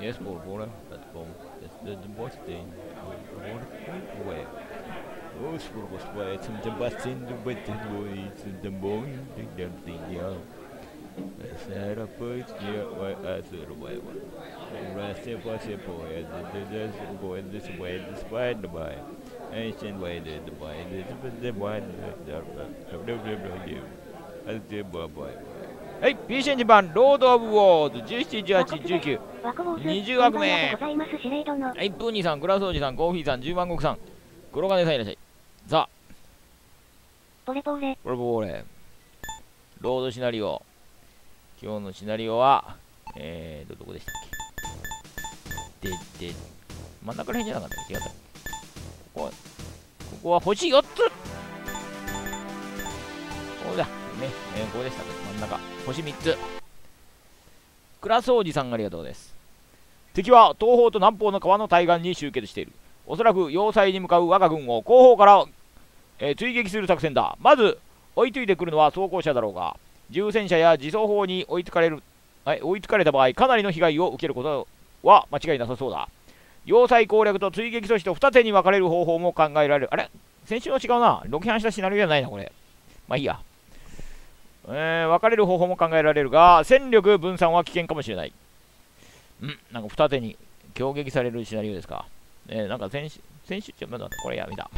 Eerst overvallen het bom is de, de the wordt weg. Roos voor was wijd en de the in de wet the wijd en de mooi de dumpty jou. Het zijn op het jaar waar het er wij was. En rest the was een boy en de des boy this way this way the boy. Ancient way the the boy the the boy the the the the the the the the the the はい、PC 2番、ロード・オブ・ウォーズ、17、18、19。20枠目。はい、プーニーさん、グラスおじさん、コーヒーさん、10万石さん、黒金さんいらっしゃい。さあ。ポレポレ。ポレポレ。ロードシナリオ。今日のシナリオは、えーと、どこでしたっけ？で、で、真ん中ら辺じゃなかったっけ？違った。ここは、ここは星4つここだ。ね、えー、ここでしたね。真ん中。星3つ。クラスおじさんありがとうです。敵は東方と南方の川の対岸に集結している。おそらく要塞に向かう我が軍を後方から、えー、追撃する作戦だ。まず、追いついてくるのは装甲車だろうが、重戦車や自走砲に追いつかれる、はい、追いつかれた場合、かなりの被害を受けることは間違いなさそうだ。要塞攻略と追撃阻止と二手に分かれる方法も考えられる。あれ？先週は違うな。ロケハンしたシナリオじゃないな、これ。まあいいや。えー、分かれる方法も考えられるが、戦力分散は危険かもしれない。んなんか二手に攻撃されるシナリオですか。えー、なんか先週、先週、ちょ、まだこれやめた。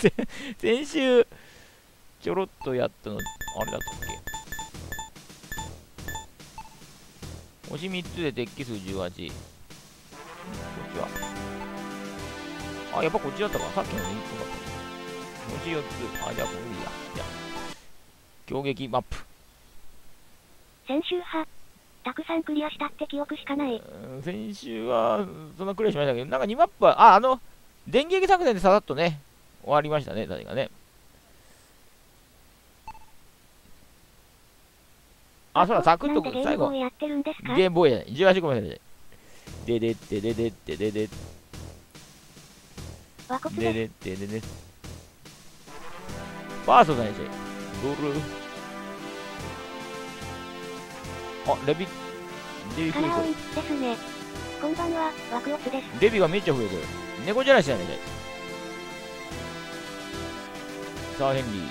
先週、ちょろっとやったの、あれだったっけ星3つでデッキ数18。こっちは。あ、やっぱこっちだったか。さっきのでいいかった。星4つ。あ、じゃあこれいいや。じゃあ。攻撃マップ。先週は、たくさんクリアしたって記憶しかない。先週は、そんなクリアしましたけど、なんか2マップは、あ、あの、電撃作戦でささっとね、終わりましたね、確かね。あ、そうだ、サクッと最後。ゲームボーイやね。18個目で。ででってででってでで。ででってでで。ファースト先生。ブルあ、レビ、デビ増えてる。ですね。こんばんは、ワクオツです。デビがめっちゃ増えてる。猫じゃらしだね、サーヘンリー、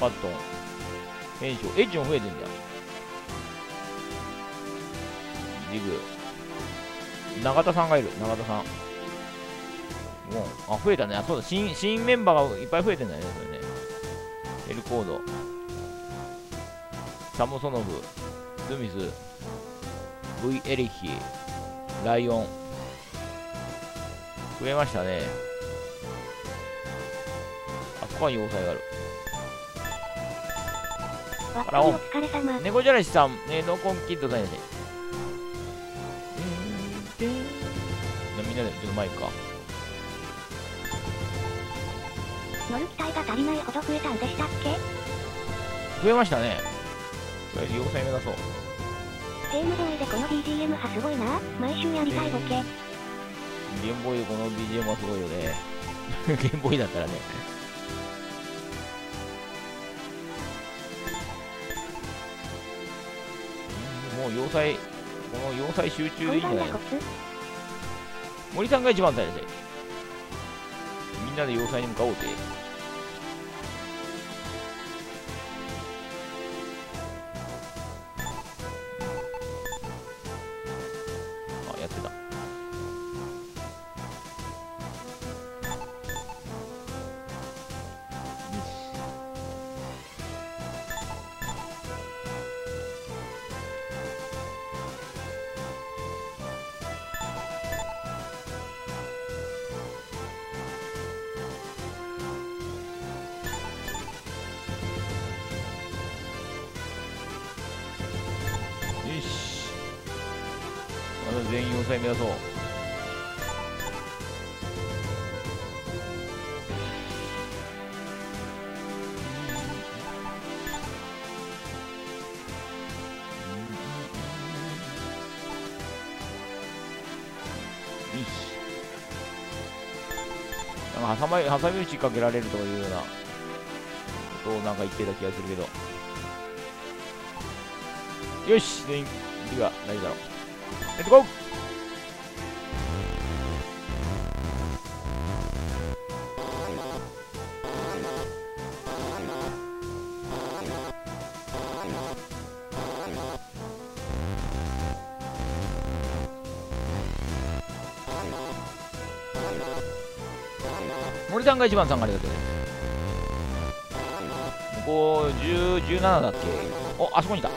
パットン、ヘンショー、エッジも増えてんだよ。ジグ、永田さんがいる、永田さん。もう、あ、増えたね。あ、そうだ、新、新メンバーがいっぱい増えてんだよね、それね。エルコード、サムソノブ、スミス、V エリヒ、ライオン。増えましたね。あそこは要塞がある。あら、お猫じゃらしさん、ね、ノーコンキッドさんやね。みんなでちょっと前行くか。乗る機体が足りないほど増えたんでしたっけ？増えましたね。要塞目指そう。ゲームボーイでこの BGM はすごいな。毎週やりたいボケ。ゲームボーイでこの BGM はすごいよね。ゲームボーイだったらね。もう要塞、この要塞集中でいいんじゃないの森さんが一番大事みんなで要塞に向かおうぜ。挟み撃ちかけられるというようなことをなんか言ってた気がするけど。よし全員次は何だろう。レッツゴーさんが一番さんがありがとうですここ10 17だっけ？おあそこにいた。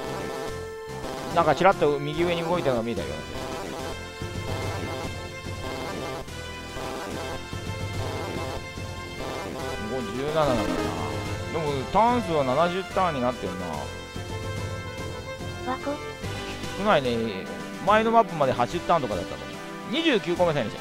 なんかちらっと右上に動いたのが見えたよここ17だからな。でもターン数は70ターンになってるな。少ないね。前のマップまで80ターンとかだったのに29個目戦車じ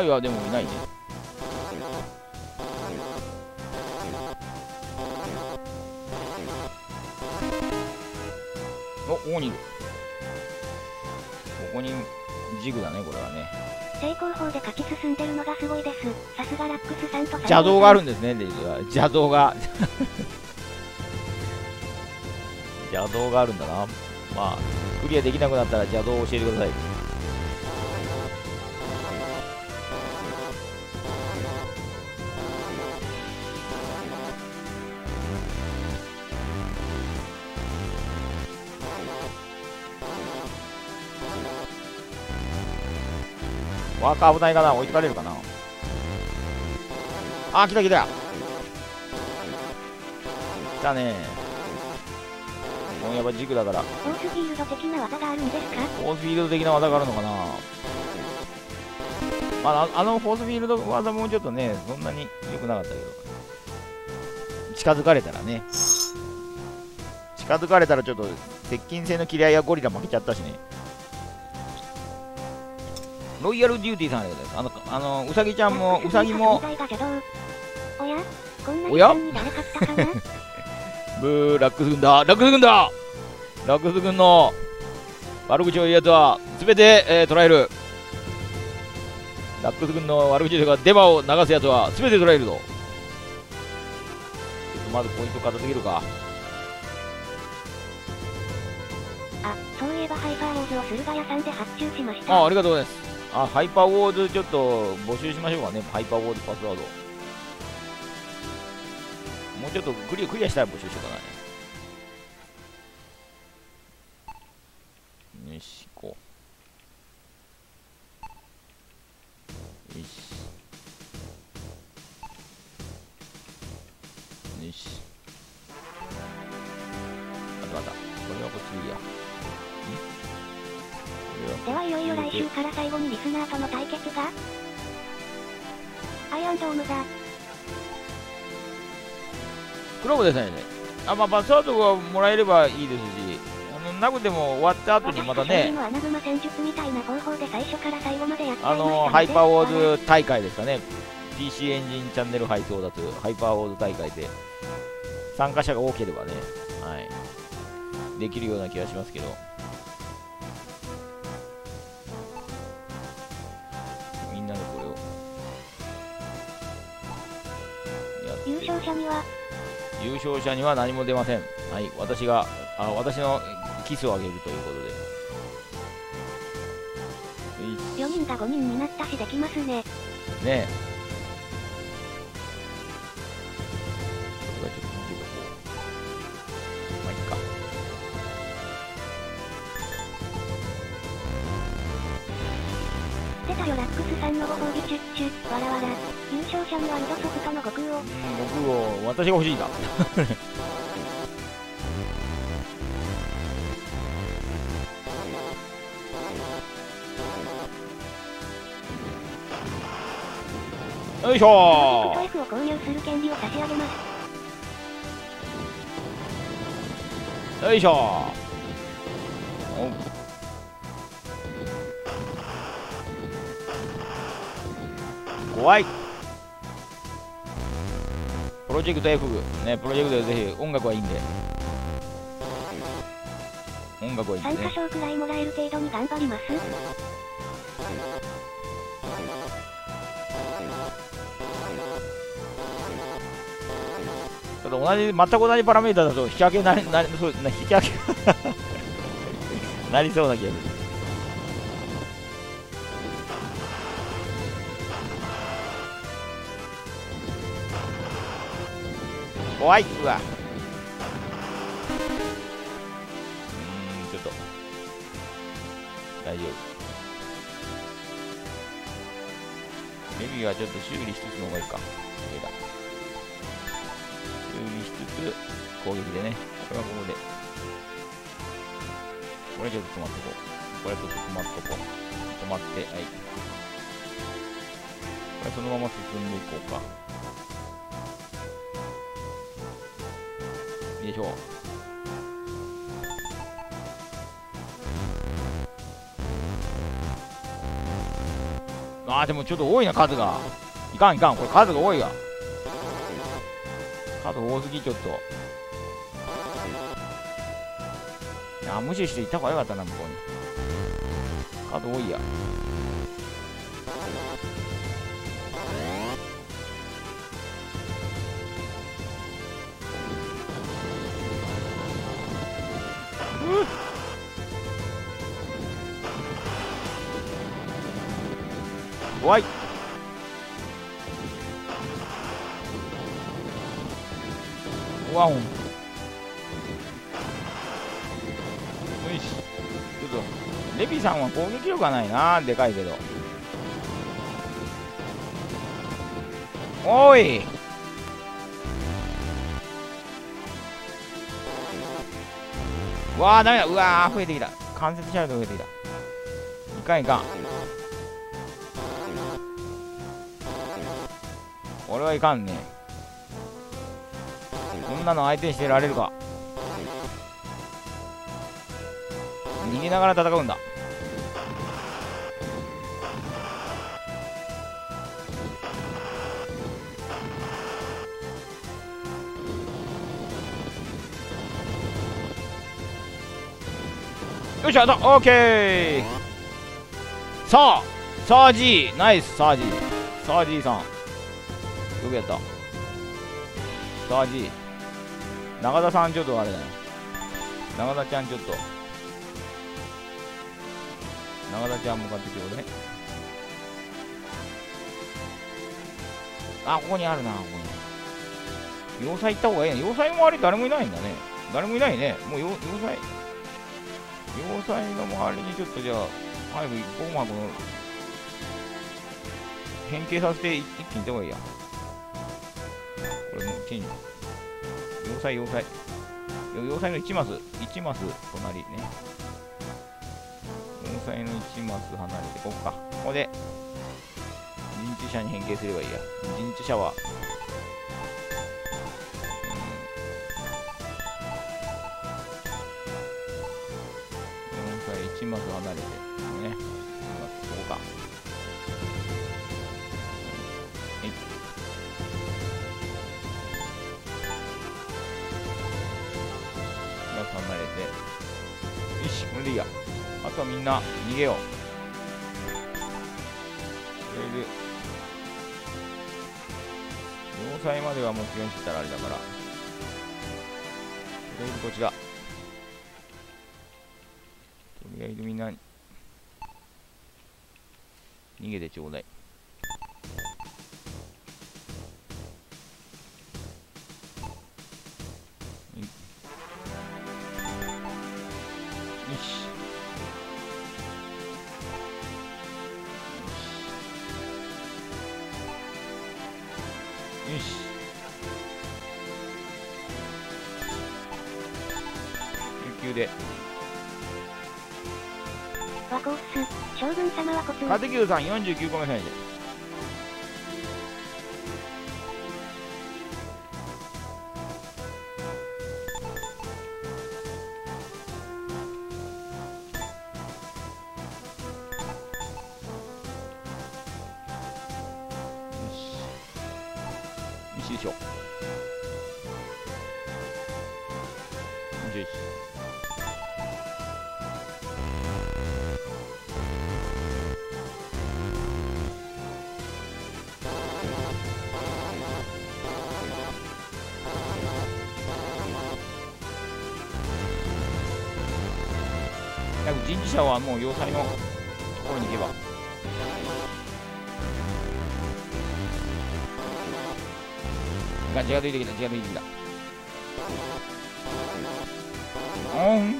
前はでもいないね。おここにいる。ここにジグだねこれはね。成功法で勝ち進んでるのがすごいです。さすがラックスさんと邪道があるんんですね邪道が。邪道があるんだな。まあクリアできなくなったら邪道を教えてくださいワーカー危ないかな置いてかれるかな。あ来た来た。来たね。もうやっぱ軸だから。フォースフィールド的な技があるんですか？フォースフィールド的な技があるのかな。まあ、ああのフォースフィールド技もちょっとねそんなに良くなかったけど。近づかれたらね。近づかれたらちょっと接近性の切り合いやゴリラ負けちゃったしねロイヤルデューティーさんありがとうございます。あのあのうさぎちゃんもうさぎもおや？ブーラックス軍だ。ラックス軍だ！ラックス軍の悪口を言うやつは全て、えー捉える。ラックス軍の悪口というかデマを流すやつは全て捉えるぞ。ちょっとまずポイント片付けるか。あ、そういえばハイパーウォーズを駿河屋さんで発注しました。あありがとうございますあハイパーウォーズちょっと募集しましょうかね。ハイパーウォーズパスワード。もうちょっとクリアクリアしたら募集しようかな。よし行こう。よし。ではいよいよ来週から最後にリスナーとの対決がアイアンドームだ。クローブですね。あ、まあ、パスワードがもらえればいいですし、あのなくても終わった後にまたね、私の穴熊戦術みたいな方法で最初から最後までやっちゃあのハイパーウォーズ大会ですかね、PC エンジンチャンネル配送争奪ハイパーウォーズ大会で、参加者が多ければね、はい、できるような気がしますけど、勝者には、優勝者には何も出ません。はい、私が、あ私のキスをあげるということで。よい4人が5人になったしできますね。ねえ。出たよラックスさんのご褒美チュッチュ、わらわら。優勝者にはウドソフトの悟空を。うん、僕を、私が欲しいんだ。よいしょクト F を購入する権利を差し上げます。よいしょー怖い。プロジェクト F ねプロジェクトでぜひ音楽はいいんで。音楽はいいん参でね。加賞くらいもらえる程度に頑張ります。ただ同じ全く同じパラメータだと引き分けになりなりそうな引き分け。なりそうな気がする怖いうわ。うーんちょっと。大丈夫。レビーはちょっと修理しつつの方がいいか。だ。修理しつつ攻撃でね。これはここで。これちょっと止まっとこう。これちょっと止まっとこう。止まってはい。これそのまま進んでいこうか。よいしょう。あーでもちょっと多いな数が。いかんいかん。これ数が多いわ。数多すぎちょっと。いや無視して行った方がよかったな向こうに。数多いや。怖い。ワンよしちょっとレビさんは攻撃力がないな。でかいけど。おい。わあダメだ。うわー増えてきた。関節シャルド増えてきた。いかんいかんはいかんねこんなの相手にしてられるか。逃げながら戦うんだ。よっしゃだオーケー。さあサージー。ナイスサージー。サージーさん。よくやった。サージ長田さんちょっとあれだね。長田ちゃんちょっと。長田ちゃん向かってきてくれ。ねあここにあるなここに。要塞行った方がいいね。要塞もあれ誰もいないんだね。誰もいないね。もう要要塞要塞の周りにちょっとじゃあ早くここまこの変形させて一気に行った方がいいや。チン要塞要塞。要塞の1マス。1マス隣ね。要塞の1マス離れてこっか。ここで陣地車に変形すればいいや。陣地車はな逃げよう。それで。要塞まではもちろんしたらあれだから。とりあえずこちらとりあえずみんな逃げてちょうだい。和牛さん49個目フィニッシュ21人事者はもう要塞のところに行けば。が血がついてきた。血がついてきた。うん。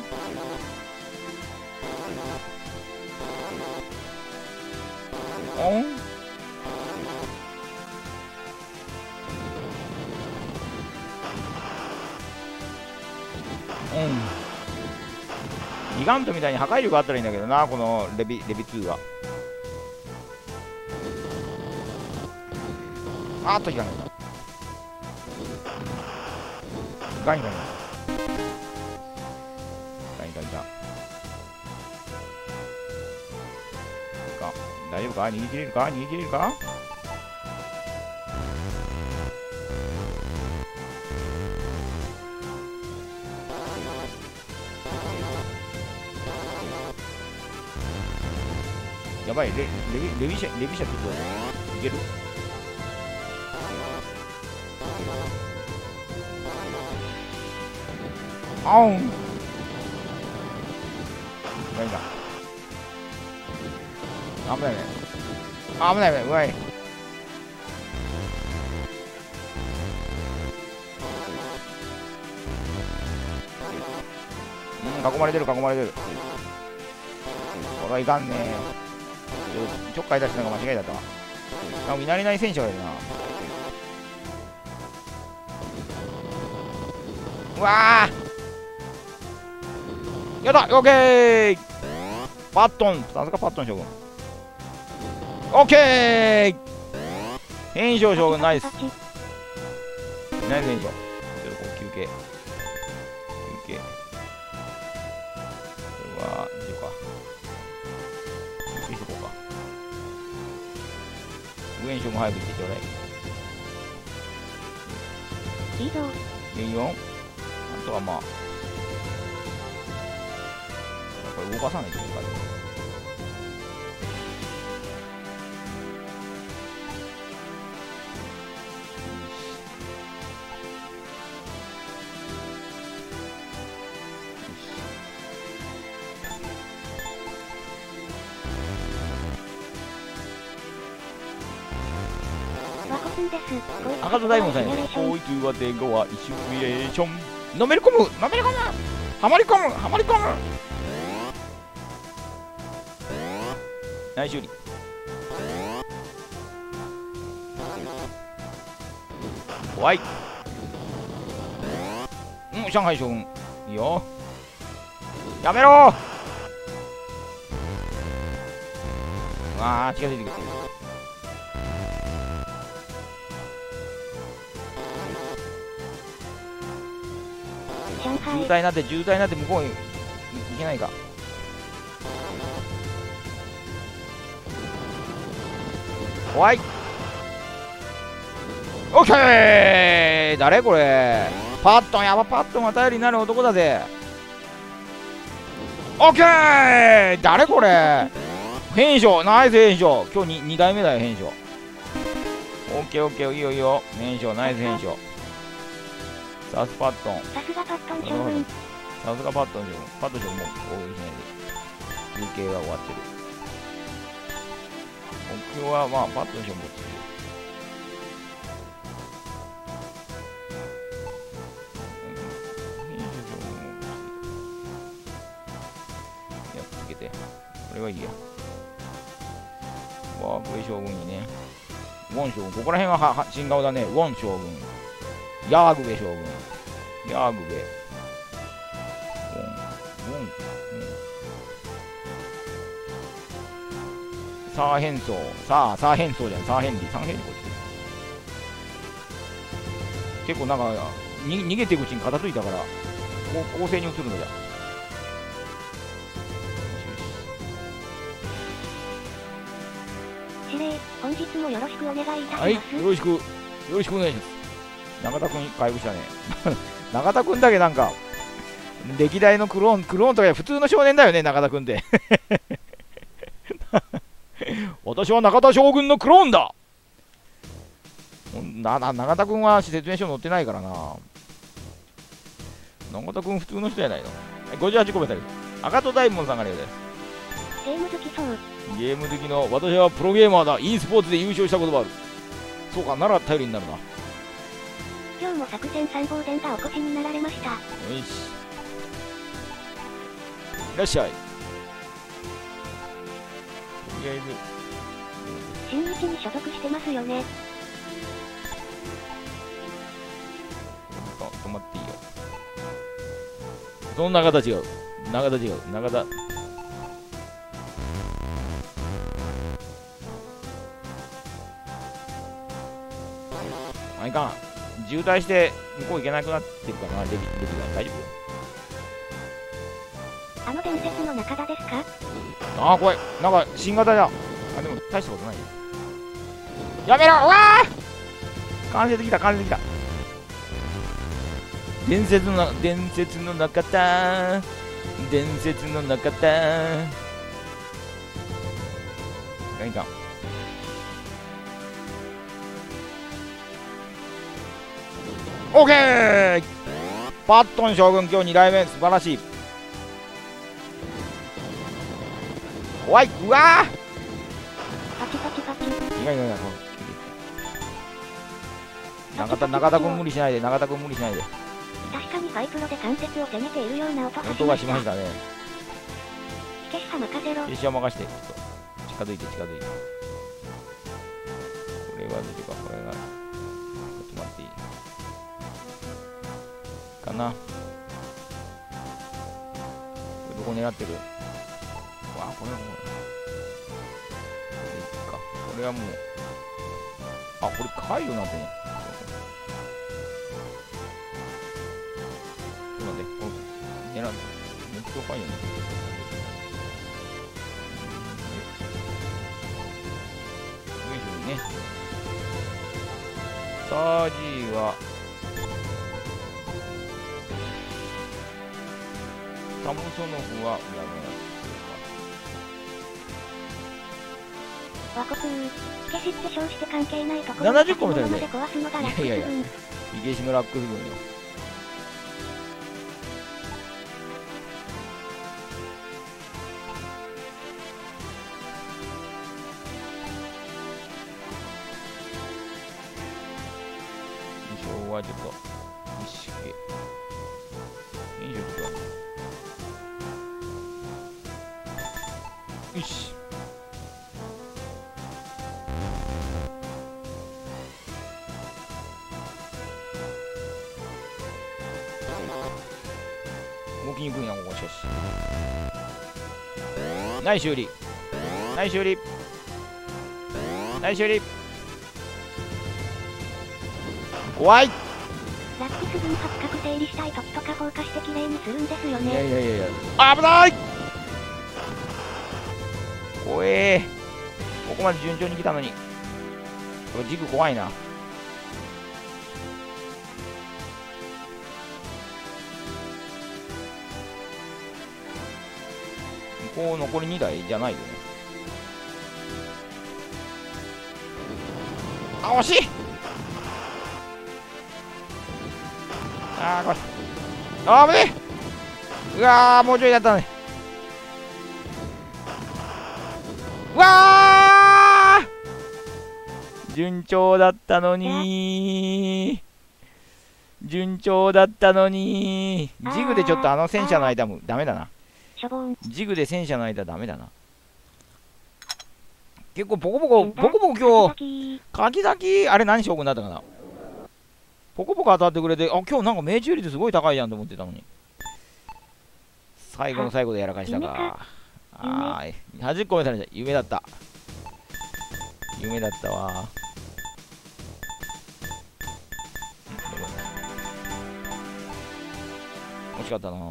ガントみたいに破壊力あったらいいんだけどなこのレビレビ2があっといかない。ガンガン。ガンガンガンガンか。大丈夫か？逃げ切れるか？逃げ切れるか？やばい。レレビレビシャレビシャってどういける？あおん何だ危ないね。危ないね。うまい。うん囲まれてる囲まれてる。これはいかんね。ちょっかい出したのが間違いだったわ。あ見慣れない選手がいるな。うわー。やったオッケー。パットン。さすがパットン将軍。オッケー。変将将軍ナイス。ナイス変将さないといけない赤戸大門さんこいつはでごはイシミュレーション。のめり込む。のめり込む。はまり込む。はまり込む内修理怖い。うん上海将軍。いいよ。やめろ。ああ近づいてくる。渋滞になって渋滞になって向こうに行けないか怖い。オッケー誰これ？パットンやばパットンが頼りになる男だぜ。オッケー誰これ？変将ナイス変将今日 2, 2代目だよ変将オッケーオッケーいいよいいよ。変将ナイス変将サスパットン。さすがパットン将軍。さすがパットン将軍。パットン将軍もう攻撃しないで。休憩は終わってる。目標はまあ、パットン将軍もつやっ続けて。これはいいや。ワークウェイ将軍にね。ウォン将軍。ここら辺ははは新顔だね。ウォン将軍。ヤーグベ将軍。ヤーグベ。ウォン、ウォン、うん。サー変装。さあ、サー変装じゃん。サーヘンリー。サーヘンリーこっち。結構なんか、に逃げていくうちに片付いたから、こう構成に移るのじゃ。司令、本日もよろしくお願いいたします。はい、よろしく、よろしくお願いします。中田くん、回復したね。中田くんだけなんか、歴代のクローン、クローンとか普通の少年だよね、中田くんって。私は中田将軍のクローンだなな中田くんは説明書載ってないからな。中田くん普通の人じゃないの。はい、58個目たり。赤戸大門さんがありゲーム好きそう。ゲーム好きの私はプロゲーマーだ e スポーツで優勝したことがあるそうかなら頼りになるなよ今日も作戦参謀伝がお越しになられました。しいらっしゃいとりあえず新日に所属してますよね。あ止まっていいよその長田違う長田違う長田あいかん渋滞して向こう行けなくなってるかなレビレビが大丈夫あの伝説の中田ですか？ああ怖い。なんか新型じゃあでも大したことないやめろ！わー！完成できた完成できた。伝説の伝説の中田。伝説の中田。何かオーケー！パットン将軍今日2代目。素晴らしい。怖い。うわパチパチパチ。ーいやいやいや中田中田君無理しないで。中田君無理しないで。確かにファイプロで関節を攻めているような音がし音がまし。ましたね。火消し派任せろ。決勝任してちょっと近づいて近づいて。これはどうか。これがちょっと待っていいかな。これどこ狙ってる？わあ、これはもう、これいいか。これはもう、あ、これカなんてね。ちょっと待って、これ、狙う。ネットファイアね。サージーは、サムソノフはや側。和国火消しって称して関係ないところ70個も出るね壊すのがラックスいやいやい分メだ。イゲシのラックス分よ。ナイ修理。ナイ修理。ナイ修理。怖いラックス分発覚整理したい時とか放火して綺麗にするんですよいやね。いやいやいや危ない怖えここまで順調に来たのにジグ怖いなこう残り2台じゃないよね。あ惜しい。あーこれ。あぶねえ。うわーもうちょいだったねうわー。順調だったのに。順調だったのに。ジグでちょっとあの戦車の間もダメだなしょぼん。ジグで戦車の間ダメだな。結構ポコポコポコポコ今日日。柿崎あれ何将軍だったかな？ポコポコ当たってくれてあ今日なんか命中率すごい高いじゃんと思ってたのに。最後の最後でやらかしたか。はーい80個目された。夢だった。夢だったわ。惜しかったな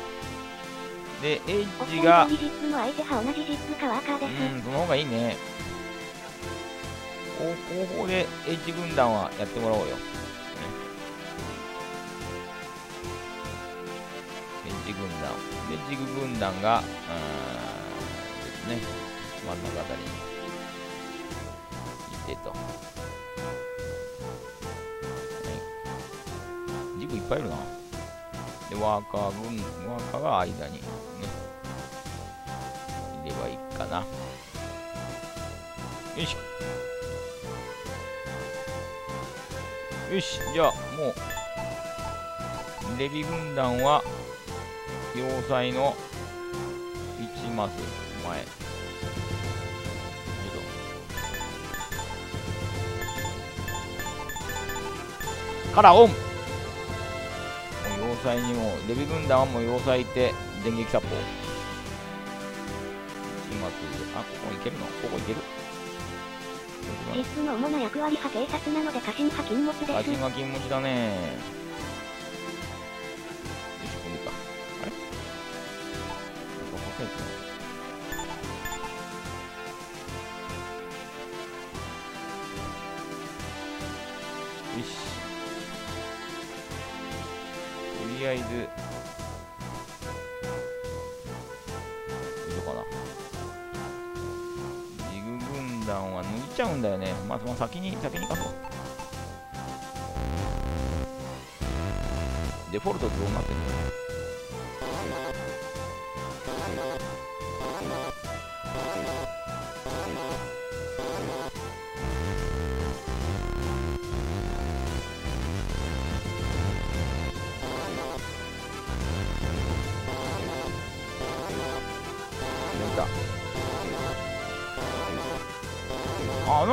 でエッジが。うんその方がいいね。後後方でエッジ軍団はやってもらおうよ、ね、エッジ軍団。エッジ軍団がうーんですね。真ん中あたりに。いてと。はい。ジグいっぱいいるなでワーカー軍ワーカーが間にねいればいいかな。よいしょ。よしじゃあもうレビ軍団は要塞の1マス前からオン。塞にもレビ軍団はもう要塞いて電撃殺法1マスあここいけるのここいけるジップの主な役割派警察なので家臣派禁物です。写真が金持ちだね先に先に貸そう。デフォルトどうなってんの？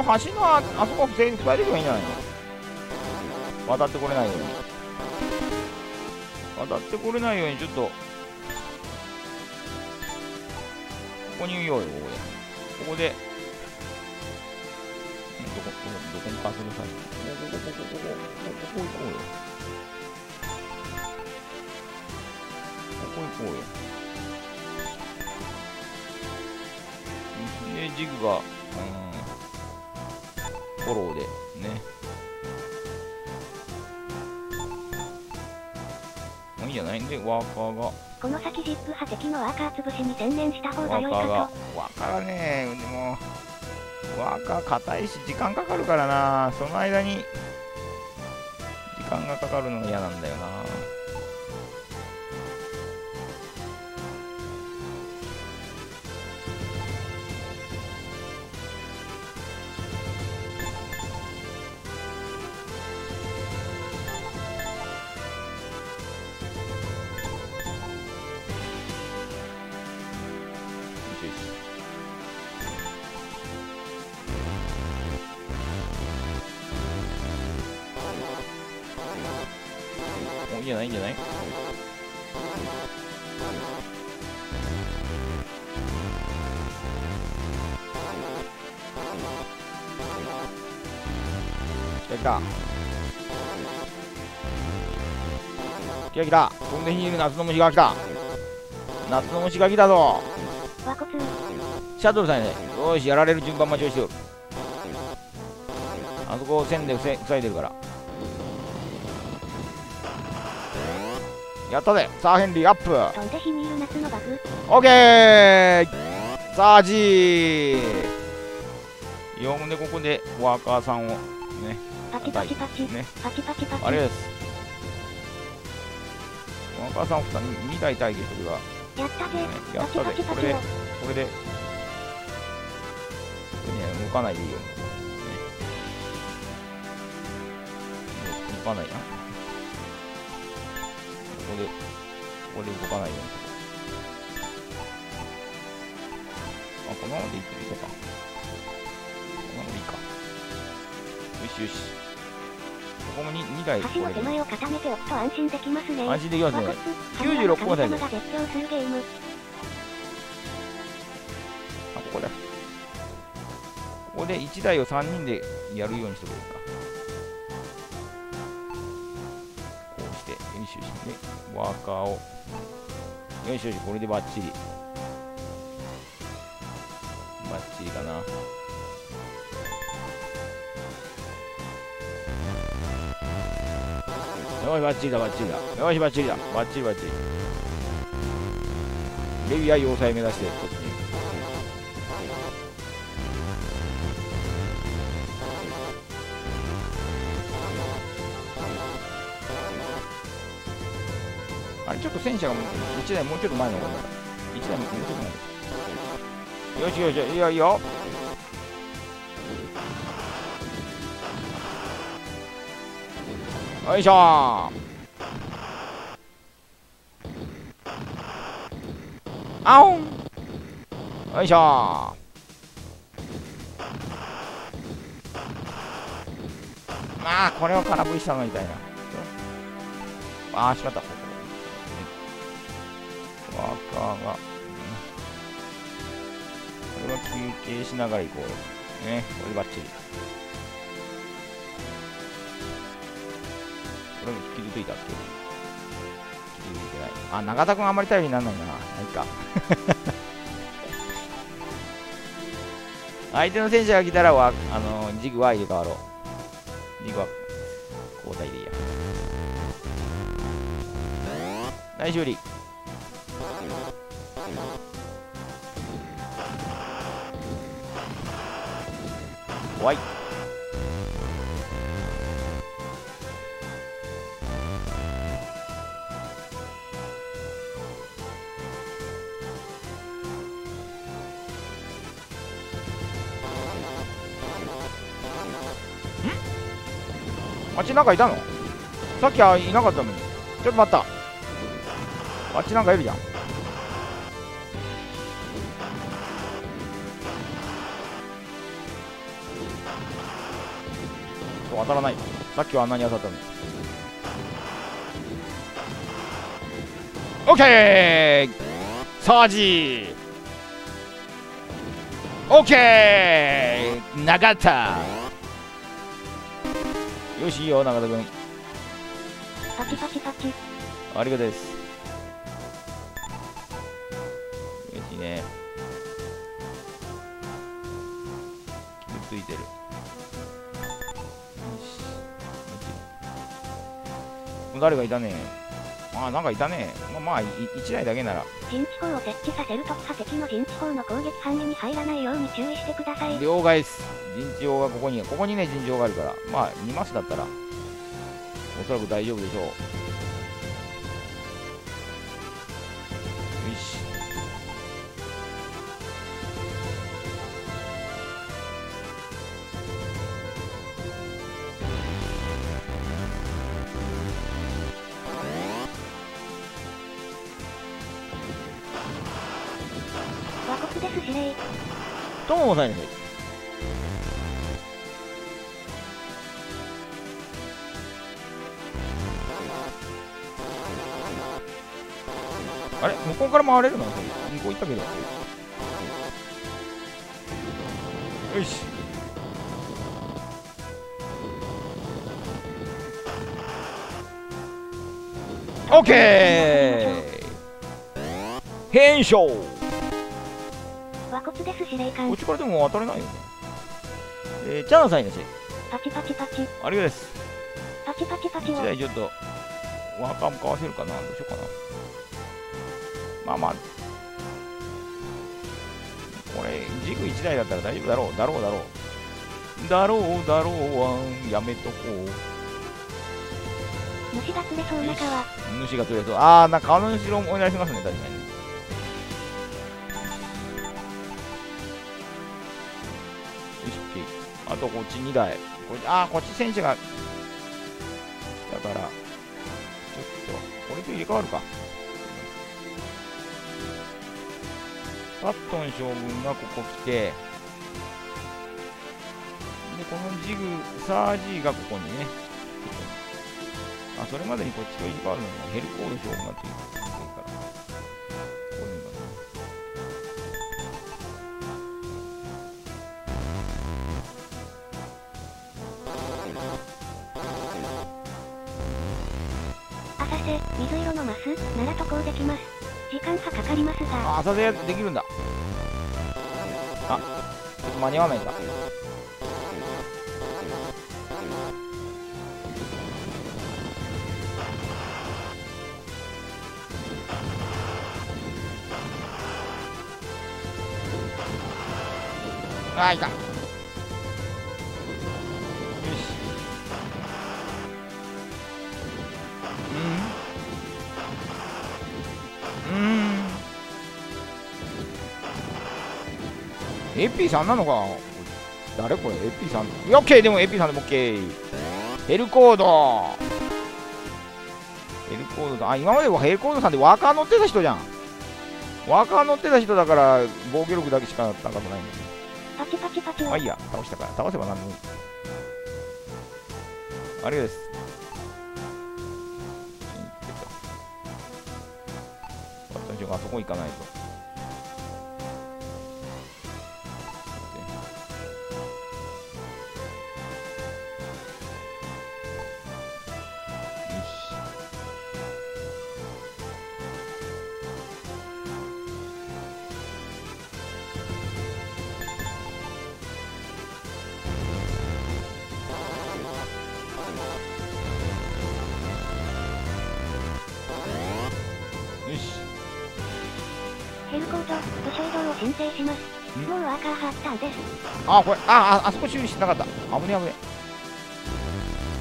の橋のああそこ全員塞いでればいいんじゃないの渡ってこれないように。渡ってこれないようにちょっと。ここにいようよここで。ここで。どこどこどこにかするさいこここここここここここ行こうよ。ここ行こうよ。でジグが。この先ジップ派敵のワーカー潰しに専念した方が良いかワーカーがねでもワーカー硬いし時間かかるからな。その間に時間がかかるのが嫌なんだよな来た来た。飛んで火にいる夏の虫が来た。夏の虫が来たぞ。シャトルさんやね。よーしやられる順番待ちをしておるあそこ線で塞いでるから。やったぜ。さあヘンリーアップ。飛んで火にいる夏のバグオッケー。さあ G よんでここでワーカーさんをね。パチパチパチ、ね。パチパチパチ。あれですワーカーさんを 2, 2台待機してるが、ね、やったぜ。やったぜ。これでこれでこれね動かないでいいよ、ね、動かないな。ここでここで動かないように。あこのままでいいいこうかこのままでいいか。よしよしここも 2, 2台こ橋のれで。手前を固めておくと安心できますね。安心できますね。和骨96個だよ神様が絶叫するゲーム。あ、ここだ。ここで1台を3人でやるようにしてくれるか。こうして、よしよし。で、ワーカーを。よしよしこれでバッチリ。バッチリかなよしバッチリだバッチリだ。よしバッチリだ。バッチリバッチリ。レビア要塞目指してこっちに。あれちょっと戦車がもう1台もうちょっと前の方だ1台もうちょっと前よしよしいいよいいよ。よいしょ。あおんよいしょ。まあこれを空振りしたのみたいな。ああしまったワーカーが、これは休憩しながら行こう。ね、これバッチリ。あ、永田君あんまり頼りにならないな。まあいか。相手の戦車が来たらわ、あのジグは入れ替わろう。ジグは交代でいいや。大勝利。怖いなんかいたの？さっきはいなかったのに。ちょっと待った。あっちなんかいるじゃん。当たらない。さっきはあんなに当たったのに。オッケー！サージ！オッケー！永田！よしいいよ永田君。パチパチパチ。ありがとうです。よしね。傷ついてる。よし。誰がいたねああなんかいたね。まあまあい1台だけなら。陣地砲を設置させるとき敵の陣地砲の攻撃範囲に入らないように注意してください。了解です。陣地砲がここにここにね陣地砲があるから。まあ2マスだったら。おそらく大丈夫でしょうです司令。とも押さえなさいあれ？向こうから回れるの？向こう行ったけど。よし。オッケー。変勝。司令官こっ。ちからでも当たれないよね。えー、チャンナさんいらっし。パチパチパチ。ありがとうです。パチパチパチ1を。台ちょっと、ワーカーも買わせるかな。どうしようかな。まあまあ、これ、ジグ1台だったら大丈夫だろう。だろうだろう。だろうだろうは、やめとこう。虫が釣れそうな川。主が取れそう。あー、な川の後ろ思い出しますね、確かに。とこっち2台。これあ、こっち戦車が。だから、ちょっと、これと入れ替わるか。パットン将軍がここ来て、で、このジグ、サージーがここにね、あ、それまでにこっちと入れ替わるのにヘルコール将軍がついてあ浅瀬できるんだ。あちょっと間に合わないんだ。あいた。AP さんなのか。誰これ？AP さんいや OK でも AP さんでも OK ヘルコード。ヘルコードだ。あ今まではヘルコードさんでワーカー乗ってた人じゃん。ワーカー乗ってた人だから防御力だけしかなかったないんだパチパチパチ。をまあいいや。倒したから。倒せば何でもいい。ありがとうです私があそこ行かないとあこれあああそこ修理してなかった。危ね危ね。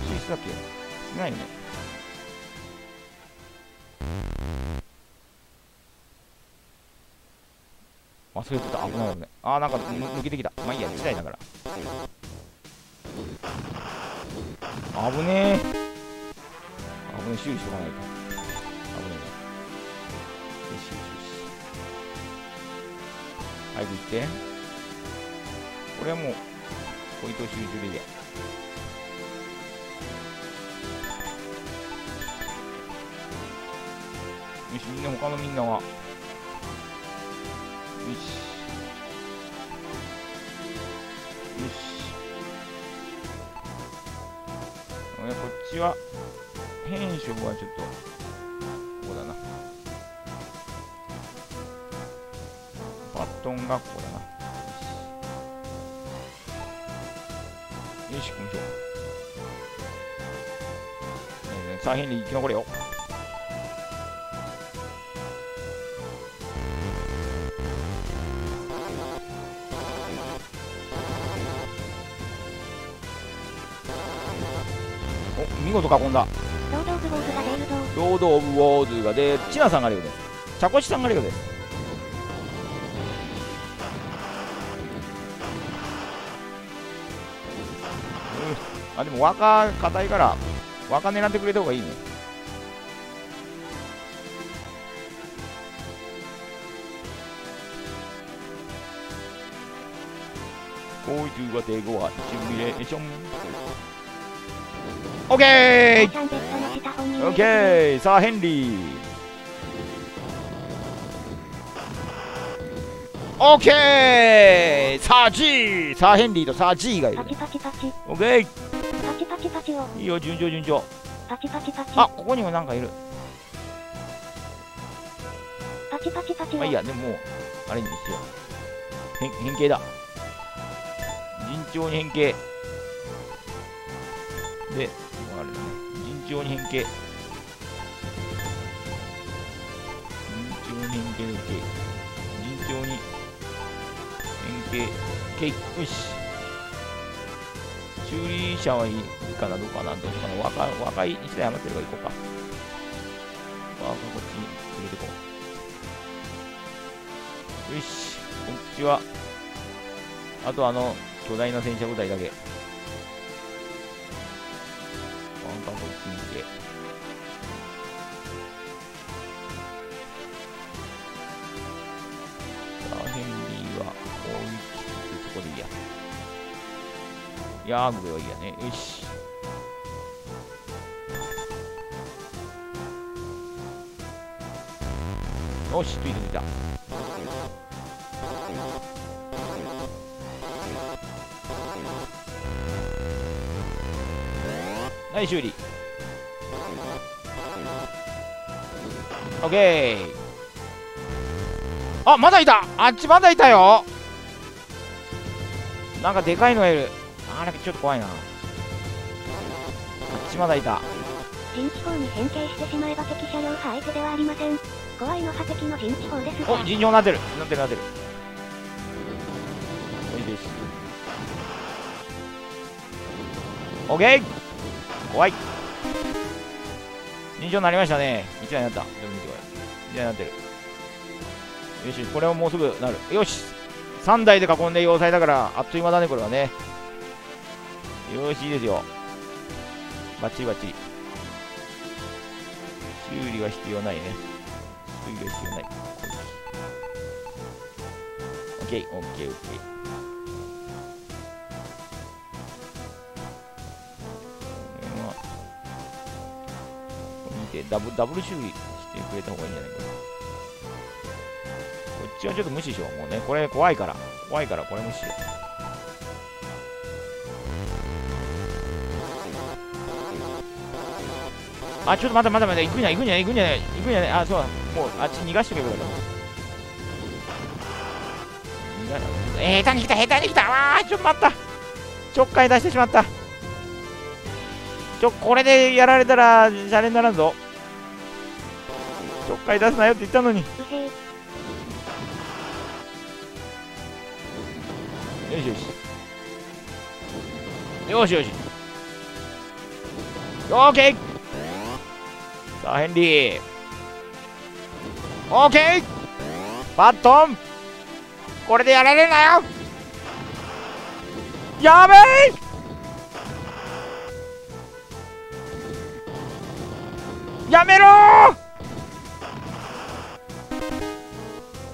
修理してたっけ？してないよね。忘れてた。危ない危ない。あーなんか抜けてきた。まあいいや1台だから。危ねえ。危ねえ修理しとかないと。危ねえよしよしよし。早く行って。これはもうポイント集中でいいやよしみんな他のみんなは。よし。よし。こっちは変色はちょっとここだな。バトンがここだな。よし、こんにちは。えー、さあ、ヘンリー生き残れよ。お、見事囲んだ。ロードオブボーズがレールド。ロード・オブ・ウォーズがで、チナさんがレオです。チャコチさんがレオです。あ、でも若硬いから、若狙ってくれた方がいいね。こういつが手ごわ、シミュレーション。オッケーオッケーさあ、ヘンリー。オッケーさあ、G! さあ、ヘンリーとさあ、G がいるパ。チパチパチ。オッケー。いいよ、順調順調。パチパチパチ。あ、ここにもなんかいる。パチパチパチを。まあいいや、でももう、あれにしよう。変変形だ。順調に変形。で、あれだね。順調に変形。順調に変形。順調に変形。OK。よし。修理車はいいかな、どうかな、どうかな。若い若い1台余ってるから行こうか。あこっちに連れてこう。よし、こっちは、あとあの、巨大な戦車部隊だけ。ヤーグはいいやね。よし。よし、ついてついた。はい、修理。オッケー。あまだいたあっちまだいたよなんかでかいのがいるあれちょっと怖いな。あっちまだいた。陣地砲に変形してしまえば敵車両派相手ではありません。怖いのは敵の陣地砲ですが、お尋常なってる。なってるなってる。よしよしオッケー。怖い。尋常になりましたね。1台になった。でも見てこれ1台になってる。よしこれをもうすぐなる。よし。3台で囲んで要塞だからあっという間だねこれはねよしいですよ。バッチリバッチリ。修理は必要ないね。修理は必要ない。オッケー。オッケーオッケー。見てダブダブル修理してくれた方がいいんじゃないかな。こっちはちょっと無視しよう。もうねこれ怖いから。怖いからこれ無視しよう。あちょっと待って待って待って行くんじゃない行くんじゃない行くんじゃない行くんじゃないあそうもうあっち逃がしてくればよかった。えー、下手に来た下手に来た。あーちょっと待った。ちょっかい出してしまった。ちょこれでやられたらシャレにならんぞ。ちょっかい出すなよって言ったのに。よしよし。よしよし。オーケー。さあヘンリー。オーケーバットン。これでやられるなよ。やべえ！やめろ！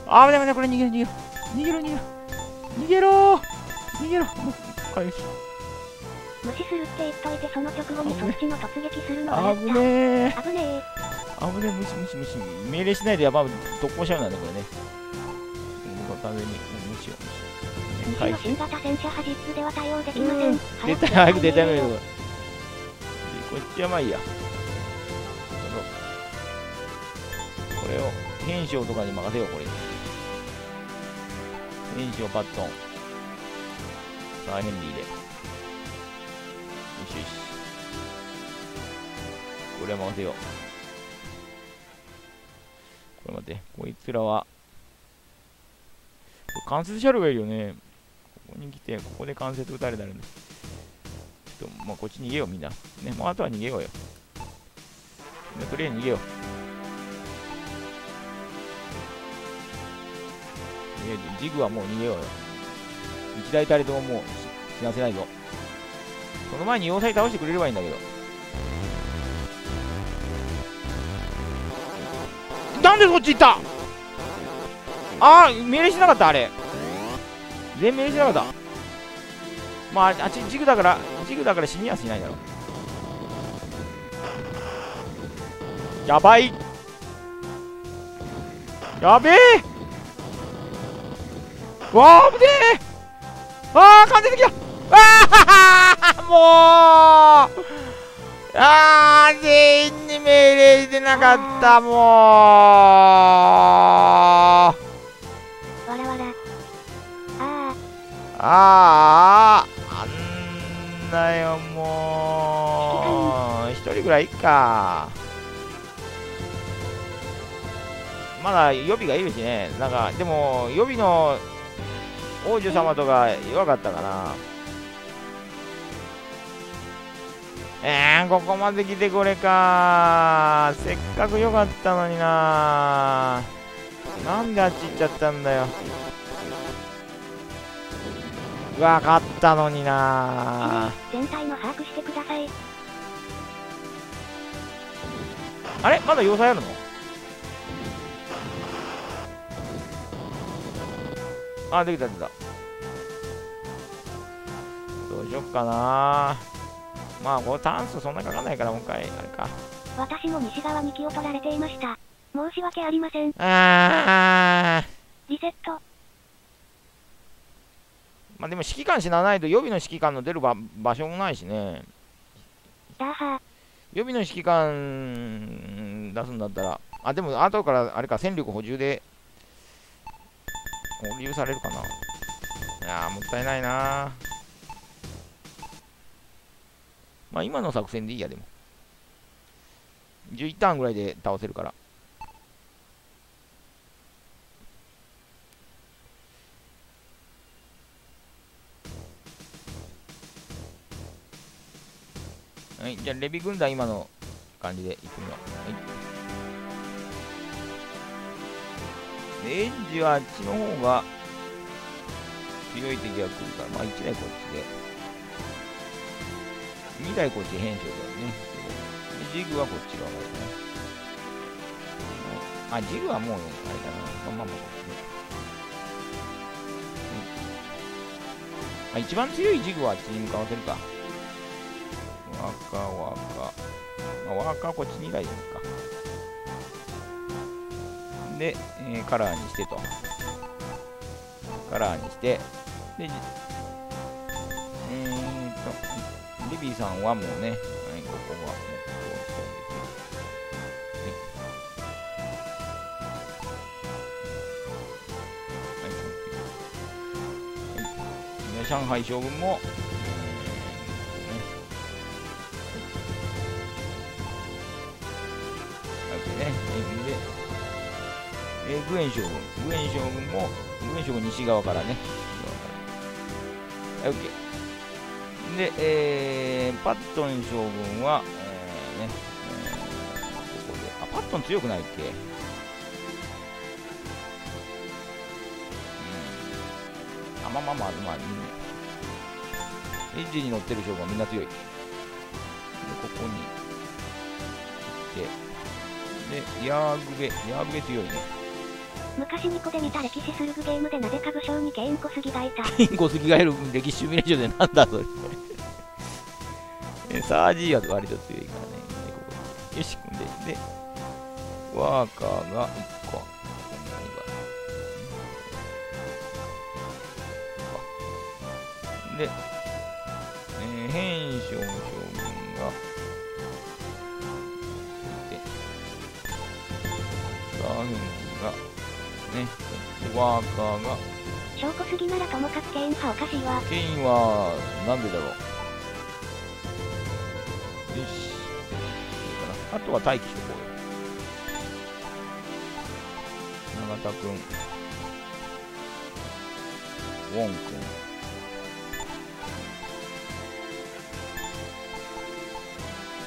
あ危ない危ないこれ逃げる逃げる。逃げろ逃げろ逃げろ！逃げろ！もう回避無視するって言っといてその直後にそっちの突撃するのはやった危ねえ危ねえ。危ねえ無視無視無視。命令しないでやばい特攻しちゃうんだねこれね。僕は完全にもう無視を無視の新型戦車派実では対応できません。出た早く出たいのよよ。こっちはまあいいや。これを変将とかに任せようこれ。変将パットン。さあヘンリーでよしよしこれは任せようこれ待ってこいつらは関節車両がいるよね。ここに来てここで関節撃たれたらね。ちょっとまあこっち逃げようみんな。ねもうあとは逃げようよ。みんなとりあえず逃げようジグはもう逃げようよ。一台たりとももう死なせないぞ。その前に要塞倒してくれればいいんだけど。なんでそっち行った？あー命令しなかったあれ。全命令しなかった？まああっちジグだからジグだから死にはしないだろ。やばい。やべえ。わあ危ねえ。ああ完全的だああ もう。ああ全員に命令してなかったもう。わらわら。ああああんだよもう。一人ぐらいいっか。まだ予備がいるしね。なんかでも予備の王女様とか弱かったかなえー、ここまで来てこれか。せっかく良かったのにな。なんであっち行っちゃったんだよ。分かったのにな。あ。全体の把握してください。あれ？まだ要塞あるの？あできたできた。どうしよっかなまあこれタンスそんなかかんないからもう一回あれか。私も西側に気を取られていました。申し訳ありません。あー。リセット。まあでも指揮官死なないと予備の指揮官の出る場場所もないしね。ダーハ予備の指揮官出すんだったら。あでも後からあれか戦力補充で。保留されるかな。いやーもったいないなまあ今の作戦でいいやでも11ターンぐらいで倒せるからはい、じゃあレビ軍団今の感じでいくの。はい、エッジはあっちの方が強い敵が来るから、まあ1台こっちで。2台こっち変装だよね。ジグはこっち側だよね。あ、ジグはもう、あれだな。まあまあまあ、ね。あ、一番強いジグはあっちに向かわせるか。ワーカー、ワーカー。まあ、ワーカーこっち2台でいいか。で、えーカラーにしてと。カラーにして、で、じえー、リビーさんはもうね、はい、ここはもうこうしてあげて。はい。はい、上海将軍も、えーこうねオッケー。で、えーグエン将軍。グエン将軍も、グエン将軍西側からね。西側から。はい、オッケー。で、えー、パットン将軍は、えー、ね、えーここで、あ、パットン強くないっけ？うん。あ、まあまあまあ、まあ、いいね。エッジに乗ってる将軍はみんな強い。で、ここに、行って、で、ヤーグベ、ヤーグベ強いね。昔ニコで見た歴史するグゲームでなぜか武将にケイン小杉がいた。ピンコスギがいる歴史シミュレーションでなんだそれ。えサージーは割と強いからね。よし、んで、で、ワーカーが1個。で、えー、変将将軍が、で、サーフンが、ね、でワーカーが、小小杉ならともかくケイン派おかしいわ。ケインは、なんでだろう。よし。いいかな。あとは待機しとこうよ。永田くん。ウォンくん。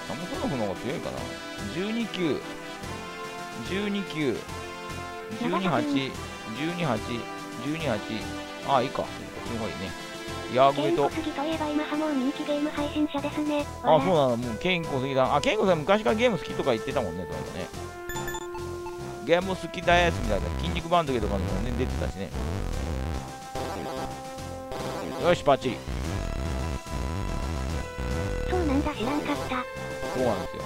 サムソノフの方が強いかな。12球。12球。12、8。12、8。12、8。ああ、いいか。すごいね。ヤーグメと小杉といえば今はもう人気ゲーム配信者ですね。あ、そうなの、もうケイン小杉だ。あ、ケイン小杉は昔からゲーム好きとか言ってたもんね、そういえばね。ゲーム好きだやつみたいな、筋肉バンドゲとかにもね、出てたしね。よし、バッチリ。そうなんだ知らんかった。そうなんですよ。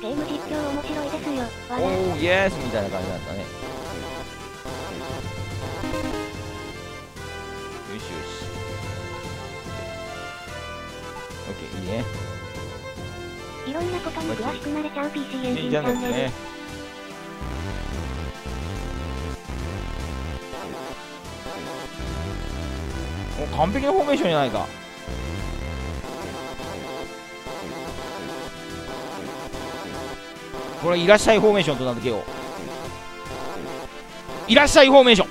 ゲーム実況面白いですよ。おわら。ー、イエースみたいな感じなんだね。よしよし。オッケー、いいね。いろんなことに詳しくなれちゃう PC エンジンチャンネル。ね。完璧なフォーメーションじゃないか。これいらっしゃいフォーメーションと名付けよう。いらっしゃいフォーメーション。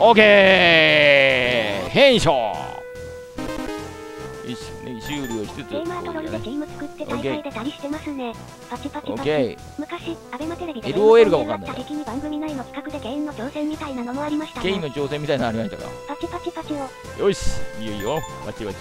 オーケー変装よし、ね、終了しつつ、ゲーマートロルでねチーム作って大会出たりしてますね。パチパチパチ。昔、アベマテレビで LOL がわかんないった時期に番組内の企画でケインの挑戦みたいなのもありましたね。ケインの挑戦みたいなのありましたか？パチパチパチを。よし、いいよいいよ。バチバチ。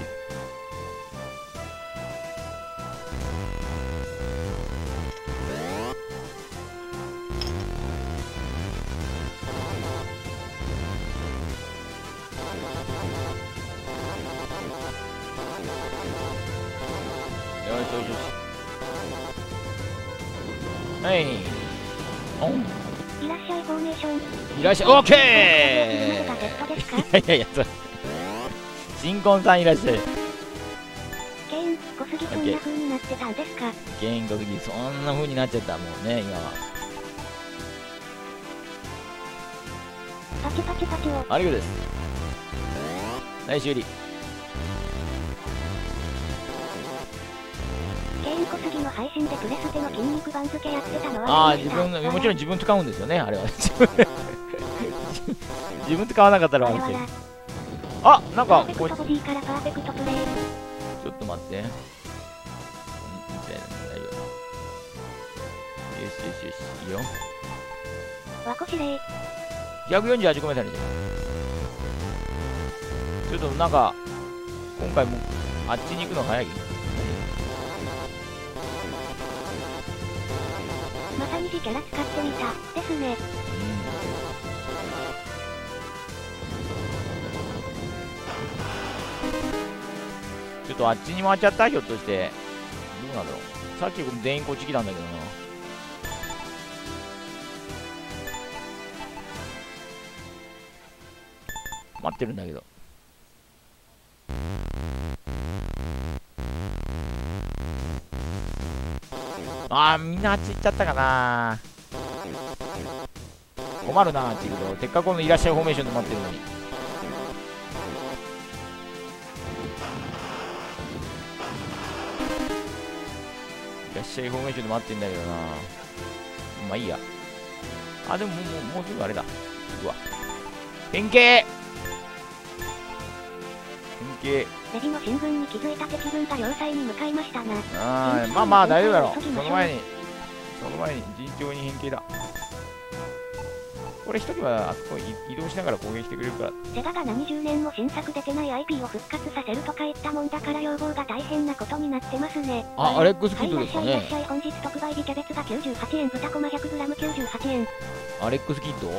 いらっしゃい、オッケーい。やいやいや、新婚さんいらっしゃい。ケイン、小杉そんな風になってたんですか？ケイン小杉そんな風になっちゃったもうね今は。パチパチパチを。ありがとうです。はい修理ケイン小杉の配信でプレステの筋肉番付やってたのはああ自分もちろん自分使うんですよねあれは 自分自分使わなかったらあれですよわらわらあなんかこれち。ょっと待ってみたいな大丈夫よしよしよしいいよわこしれい。148個目されてちょっとなんか今回もあっちに行くの早いまさに自キャラ使ってみた。ですね。ょっとあっちに回っちゃったひょっとして。どうなんだろう。さっき全員こっち来たんだけどな。待ってるんだけど。あーみんなあっち行っちゃったかな。困るなあっち行くとせっかくこのいらっしゃいフォーメーションで待ってるのに。いらっしゃいフォーメーションで待ってんだけどな。まあいいや。あでももうもうすぐあれだ。行くわ。変形。変形。レジの新聞に気づいた敵軍が要塞に向かいましたな。あーまあまあ大丈夫だろう。その前にその前に順調に変形だこれ一人はあそこい移動しながら攻撃してくれるから。セガが何十年も新作出てない IP を復活させるとか言ったもんだから要望が大変なことになってますね。あアレックスキはい、いッドらっしゃいいらっですかねしゃい本日特売日キャベツが98円豚こま 100g98 円。アレックスキッド？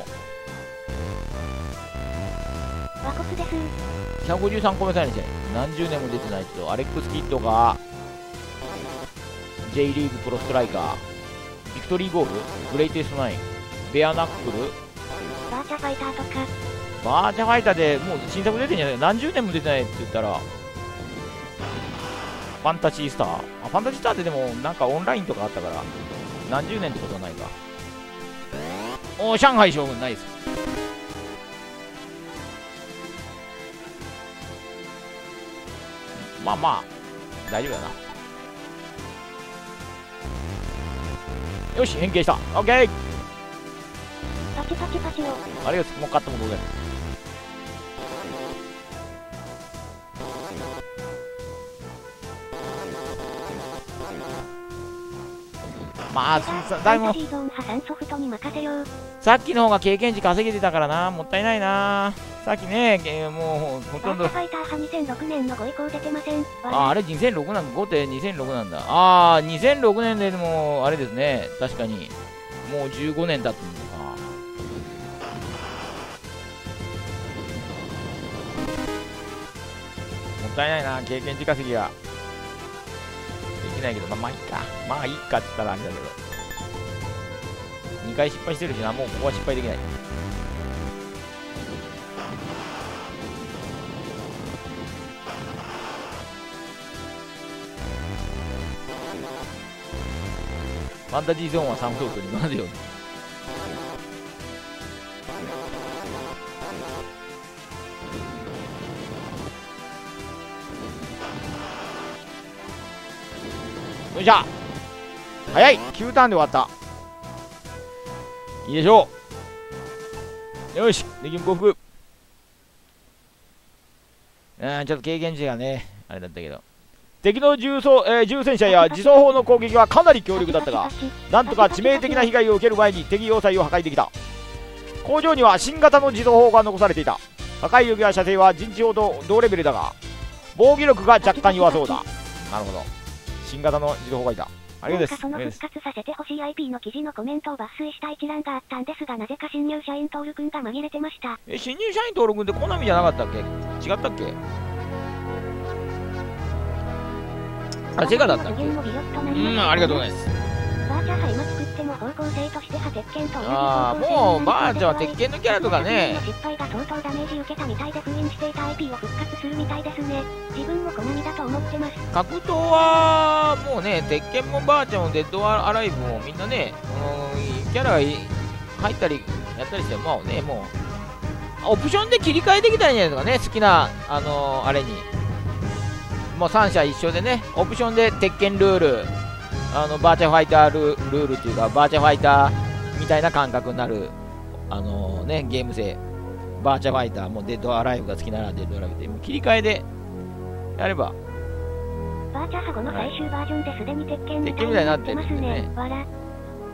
和骨です。153個目さえにして何十年も出てないけどアレックスキッドが J リーグプロストライカー。ビクトリーゴール？グレイテストナイン。ベアナックル？バーチャファイターとか。バーチャファイターでもう新作出てんじゃない？何十年も出てないって言ったら。ファンタジースター。あファンタジースターってでもなんかオンラインとかあったから。何十年ってことはないか。おー上海将軍ないですまあまあ。大丈夫だな。よし変形した。オッケー。チパチパチをありがとうもう買ったも同然まあだいぶファンタジーゾーン破産ソフトに任せようさっきの方が経験値稼げてたからなもったいないなさっきねえーもうほとんどファイター派2006年のご意向出てませんああれ2006なんだ5って2006なんだああ2006年ででもあれですね確かにもう15年経つのったいないな経験値稼ぎが。できないけどまあまあいいか。まあいいかって言ったらあれだけど。2回失敗してるしな。もうここは失敗できない。ファンタジーゾーンはサムソートに混ぜようよいしょ。早い。9ターンで終わった。いいでしょう。よし。敵も降伏うんちょっと経験値がねあれだったけど。敵の重装、えー重戦車や自走砲の攻撃はかなり強力だったがなんとか致命的な被害を受ける前に敵要塞を破壊できた。工場には新型の自動砲が残されていた。破壊力や射程は陣地砲と同レベルだが防御力が若干弱そうだ。なるほど。新型の自動砲がいたありがとうございそのますありがとうございます復活させてほしい IP の記事のコメントを抜粋した一覧があったんですがなぜか新入社員トールくんが紛れてました。え新入社員登録ってコナミじゃなかったっけ？違ったっけ？あセガだったっけ？うんありがとうございます。わバーチャ派今作っても方向性としては鉄拳と同じあー方向性もうバーチャは鉄拳のキャラとかね。失敗が相当ダメージ受けたみたいで封印していた IP を復活するみたいですね。自分もコナミだと思ってます。格闘はもうね鉄拳もバーチャもデッドアライブもみんなね、うん、キャラがい入ったりやったりしてもうねもうオプションで切り替えできたらいいんじゃないですかね好きなあのーあれに。もう3社一緒でねオプションで鉄拳ルールあのバーチャファイタールルールっていうかバーチャファイターみたいな感覚になるあのーねゲーム性。バーチャファイターもデッドアライブが好きならデッドアライブで。もう切り替えでやれば。バーチャは5の最終バージョンですでに鉄拳みたいになってるますんでね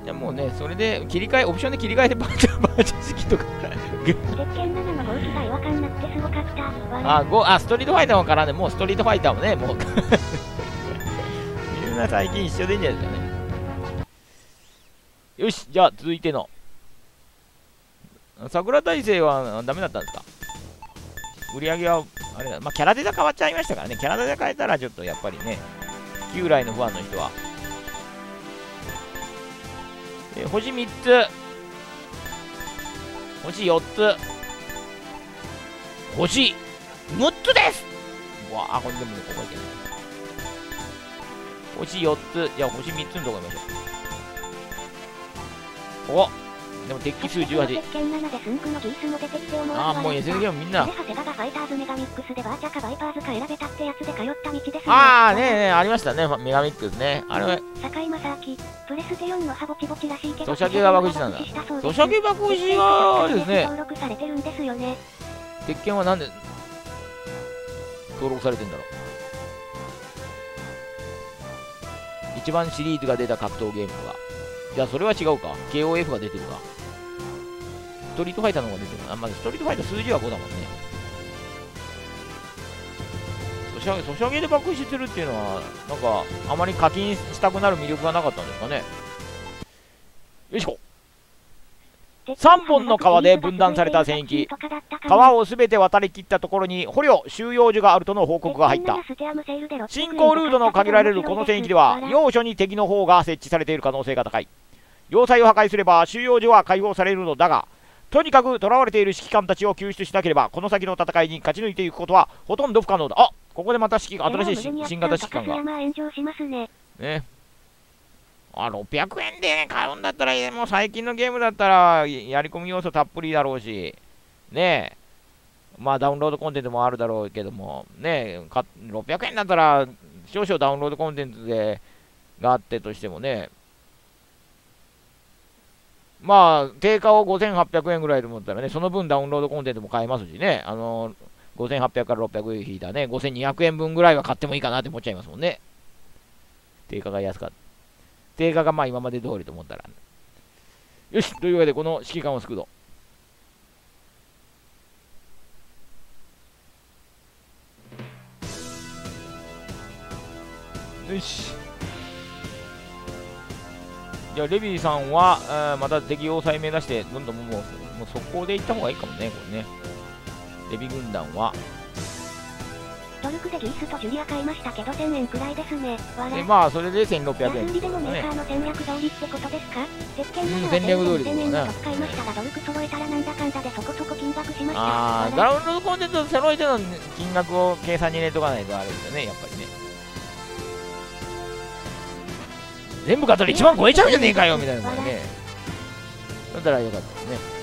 いやもうね、それで切り替え、オプションで切り替えてバーチャバーチャ式とか 鉄拳7の豪鬼が違和感なくてすごかった。あ、ごあ、ストリートファイターもからね、もうストリートファイターもね、もうな最近一緒でいいんじゃないですかね。よし、じゃあ続いての。桜大生はダメだったんですか？売り上げは、あれだ、まあ、キャラデザ変わっちゃいましたからね、キャラデザ変えたらちょっとやっぱりね、旧来のファンの人は。え星3つ、星4つ、星6つですわあ、これでもね、ここいけない。星4つ、じゃあ星3つのとこ行きましょう。おでも敵数18。鉄拳7でスンクのギースも出てきて思わずああ、もうームみんなで。長谷川がファイターズメガミックスでバーチャかバイパーズか選べたってやつで通った道ですねああ、ねえねえ、ありましたね、メガミックスね。あれは、坂井正明プレステ4のハボチボチらしいけどソシャゲが爆死なんだソシャゲ爆死はですね登録されてるんですよね鉄拳はなんで登録されてんだろう。一番シリーズが出た格闘ゲームは。じゃあそれは違うか。KOF が出てるか。ストリートファイターの方が出てるか。あ、まずストリートファイター数字は5だもんね。ソシャゲ、ソシャゲで爆死するっていうのは、なんか、あまり課金したくなる魅力がなかったんですかね。よいしょ。3本の川で分断された戦域。川をすべて渡り切ったところに捕虜収容所があるとの報告が入った。進行ルートの限られるこの戦域では要所に敵の方が設置されている可能性が高い。要塞を破壊すれば収容所は解放されるのだがとにかく囚われている指揮官たちを救出しなければこの先の戦いに勝ち抜いていくことはほとんど不可能だ。あここでまた指揮新しい新新型指揮官が。ねあ600円で買うんだったらもう最近のゲームだったらやり込み要素たっぷりだろうし。ねえ。まあダウンロードコンテンツもあるだろうけども。ねえ600円だったら少々ダウンロードコンテンツでがあってとしてもね。まあ定価を5800円ぐらいで思ったらねその分ダウンロードコンテンツも買えますしね。あの5800から600円引いたね5200円分ぐらいは買ってもいいかなって思っちゃいますもんね。定価が安かった。定価がまあ今まで通りと思ったら。よしというわけで、この指揮官を救うぞ。よし。じゃあ、レビーさんは、えーまた敵要塞目指して、どんどんもう、もう速攻で行った方がいいかもね、これね。レビ軍団は。ドルクでギースとジュリア買いましたけど1000円くらいですねで、まあ、それで1600円って安売りでもメーカ。ーの戦略通りってことですか？鉄拳うんな戦略通り1000円だね買いましたがドルク揃えたらなんだかんだでそこそこ金額しましたあー、わらダウンロードコンテンツを揃えての金額を計算に入れとかないとあれですよね、やっぱりね。全部買ったら1万超えちゃうんじゃねえかよみたいなね。だったらよかったですね。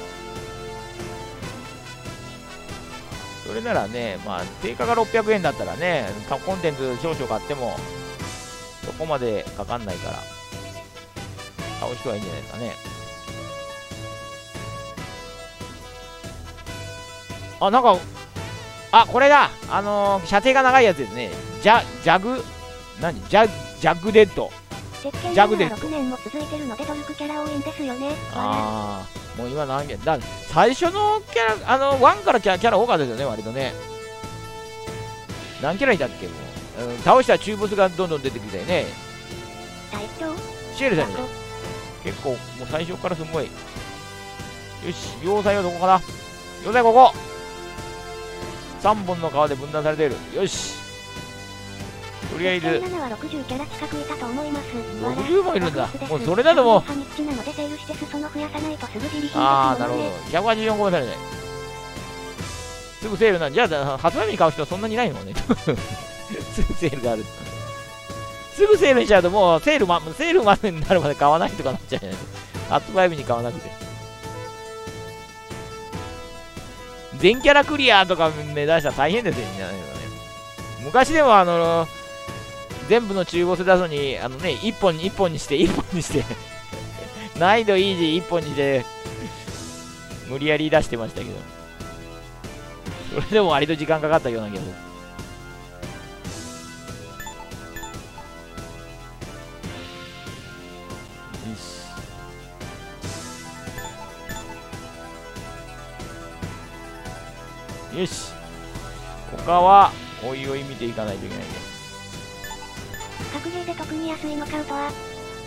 それならね、まあ、定価が600円だったらね、かコンテンツ少々買っても、そこまでかかんないから、買う人はいいんじゃないですかね。あ、なんか、あ、これだあのー射程が長いやつですね。ジャ、ジャグ、何？ジャ、ジャグデッド。ジャグデッド6年も続いてるのでドルクキャラ多いんですよねわああ、もう今何キャラ、だ最初のキャラ、あの、1からキャラキャラ多かったですよね、割とね。何キャラいたっけ、もう。うん、倒した中ボスがどんどん出てきたよね。シエルさんね、結構、もう最初からすごい。よし、要塞はどこかな要塞ここ !3 本の川で分断されている。よし。よとりあえず。7は60キャラ近くいたと思います。60もいるんだ。もうそれだともう。半日なのでセールして裾野増やさないとすぐ自利品ですああなるほど。184個目されない。すぐセールなんじゃあ発売日に買う人はそんなにいないのね。すぐセールがある。すぐセールにしちゃうともうセール,、ま、セールまでになるまで買わないとかなっちゃうじゃない発売日に買わなくて。全キャラクリアとか目指したら大変ですよね。昔でもあの全部の中ボス出すのにあのね1本に1本にして1本にして。難易度イージー1本にして。無理やり出してましたけど。それでも割と時間かかったような気がする。よし。よし。他はおいおい見ていかないといけないんで格ゲーで特に安いの買うとは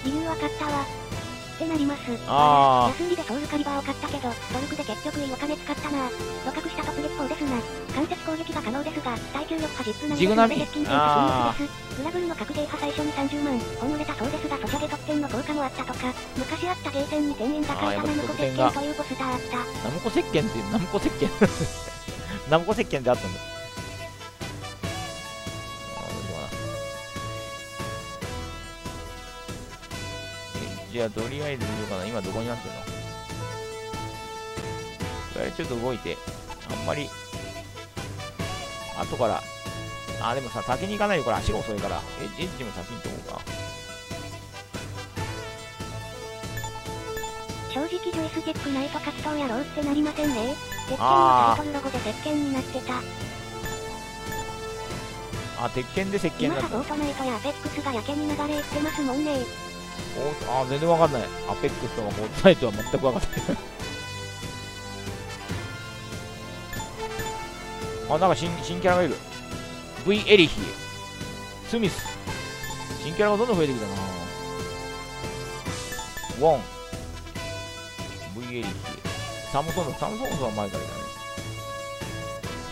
理由わかったわ。ってなります。あー。安売りでソウルカリバーを買ったけどトルクで結局いいお金使ったな露獲した突撃砲ですな間接攻撃が可能ですが耐久力派ジップなりジグナビ。接近戦あか戦です。グラブルの格ゲー派最初に30万本売れたそうですがソシャゲ特典の効果もあったとか昔あったゲーセンに1000円高いたナムコ鉄特典が。拳というポスターあった。ナムコ石鹸っていうナムコ石鹸。ナムコ石鹸ってあったんだじゃあとりあえずどうかな。今どこになってるの？とりあえずちょっと動いて。あんまり。後から。あでもさ先に行かないよ。これ足が遅いから。エエッジも先に行っこうか。正直ジョイスチェックないと格闘やろうってなりませんね。鉄拳のタイトルロゴで石鹸になってた。あ鉄拳で石鹸今だった。はフォートナイトやアペックスがやけに流れいってますもんね。おあー全然わかんない。アペックスとかフォートナイトは全くわかんない。あなんか新新キャラがいる。V エリヒ。スミス。新キャラがどんどん増えてきたな。ウォン。V エリヒ。サムソンド。サムソンドは前からいたね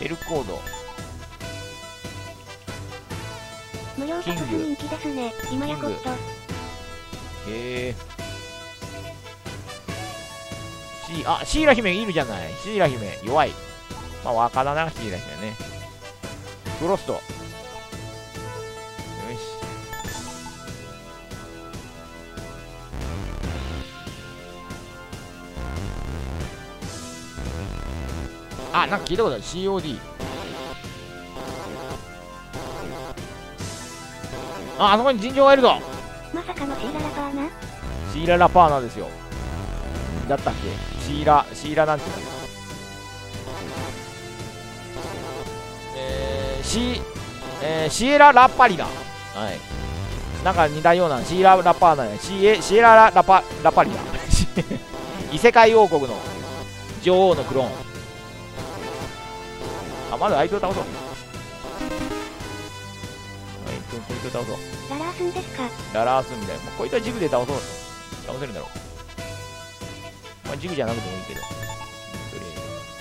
エルコード。無料キング。特人気ですね。今やコットへえシあシーラ姫いるじゃない。シーラ姫弱い。まあ若だなシーラ姫ね。フロスト。よし。あなんか聞いたことある。COD ああそこに尋常がいるぞ。まさかのシーララバーナシーラ・ラパーナですよ。だったっけ？シーラ、シーラなんて言うんだっけ？えー、シー、えー、シエラ・ラパリナ。はい。なんか似たような、シーラ・ラパーナや、シエシエララ・ラパ、ラパリナ。異世界王国の女王のクローン。あ、まず相手を倒そう。相手を、こいつを倒そう。ララースンですか？ララースみたいな。まあ、こいつはジグで倒そう。倒せるんだろう。まあ、ジグじゃなくてもいいけど。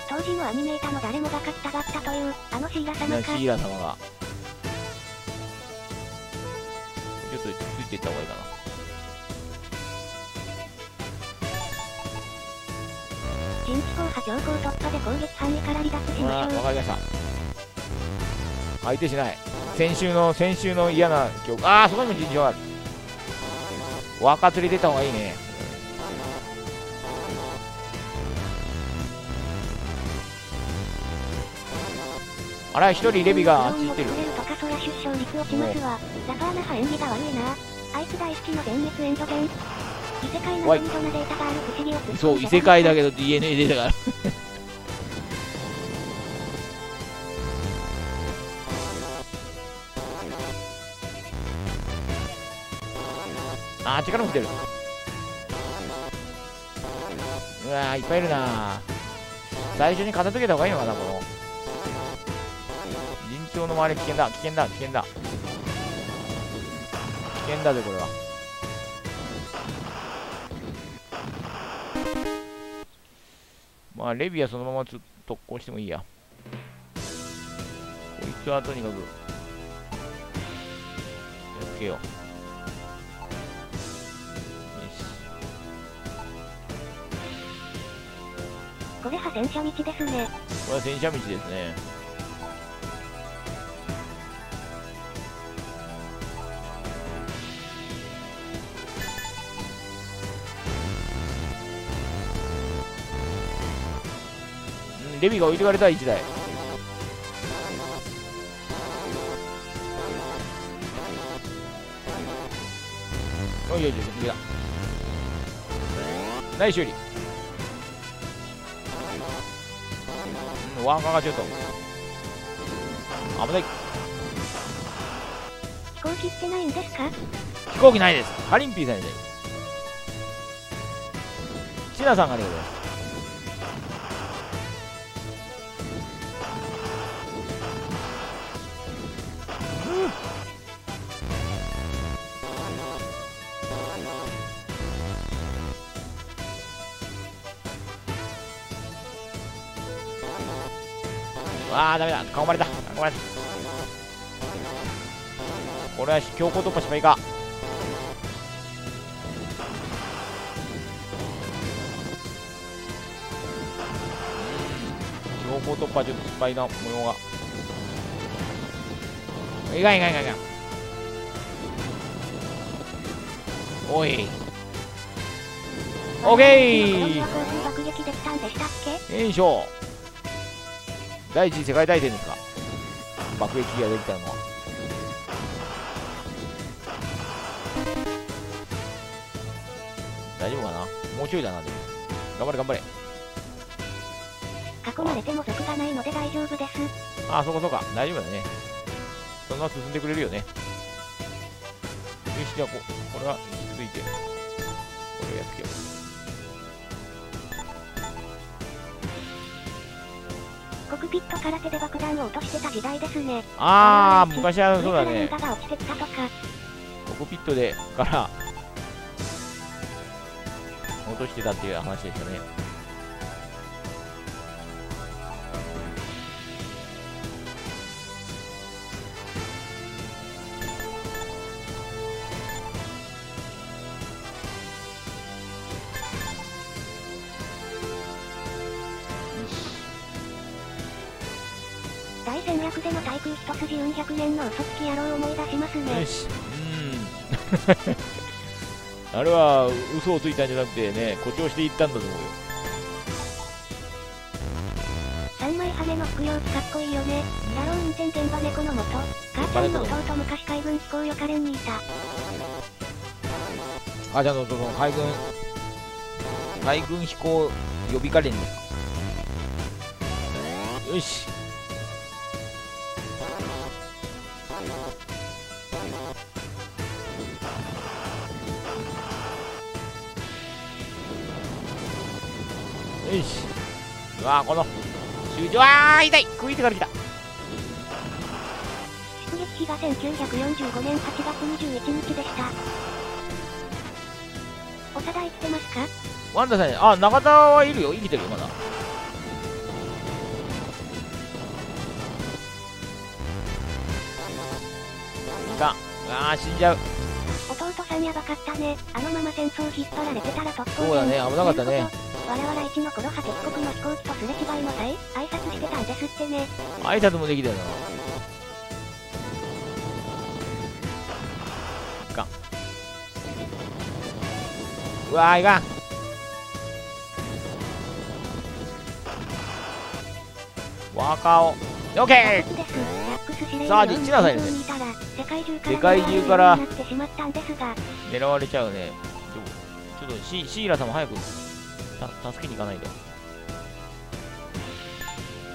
当時のアニメータの誰もが書きたがったというあのシーラ様かなシーラ様が。ちょっとついていった方がいいかな。新機構派強行突破で攻撃範囲から離脱しあましょうわかりました。相手しない。先週の、先週の嫌な記憶。ああ、そこにも尋常ある。若釣り出た方がいいね。あら、一人レビがあっち行ってるそりゃ出生率落ちますわラパあー、力持ってる。うわー、いっぱいいるな最初に片付けた方がいいのかな、この。陣長の周り危険だ、危険だ、危険だ。危険だぜ、これは。まあ、レビはそのままつ特攻してもいいや。こいつはとにかく。つけようこれは戦車道ですね。これは戦車道ですね。うんレビが置いてかれた1台。おいよいよいよ逃げたナイス修理。ワンカーがちょっと。危ない。飛行機ってないんですか？飛行機ないです。ハリンピーさんでシナさんがありがとうございますわあダメだ。囲まれた。囲まれた。これは強行突破失敗か強行突破ちょっと失敗な模様が。いかんいかんいかんいかん。おい。オッケー。は洪水爆撃できたんでしたっけ炎症第一次世界大戦ですか？爆撃機ができたのは。大丈夫かな？もうちょいだなでも。頑張れ頑張れ。囲まれても族がないので大丈夫です。ああそうかそうか。大丈夫だね。そのまま進んでくれるよね。よしじゃあここれは続いてこれをやっつけよコクピットから手で爆弾を落としてた時代ですね。うああ昔はそうだね。ココピットでから落としてたっていう話でしたねしうん あれは嘘をついたんじゃなくてね誇張していったんだと思うよ三枚羽の服用機かっこいいよね。ラロー運転現場猫の元。母ちゃんの弟昔海軍飛行予科連にいた。あじゃあその海軍海軍飛行予備課連ですかよしわーこの集中あー痛い。食いてから来た。出撃日が1945年8月21日でした。長田生きてますか？ワンダさんあ中田はいるよ。生きてるよまだ。いかん。あー死んじゃう。弟さんやばかったね。あのまま戦争引っ張られてたら特攻そうだね。危なかったね我々一の頃は敵国の飛行機とすれ違いの際、挨拶してたんですってね。挨拶もできたよ。ないかんうわーいかん。若尾オッケです。ラックス司令さあ員のリッチなさいねにいたら世界中から狙われちゃうね。ちょっとシシーラさんも早くた助けに行かないと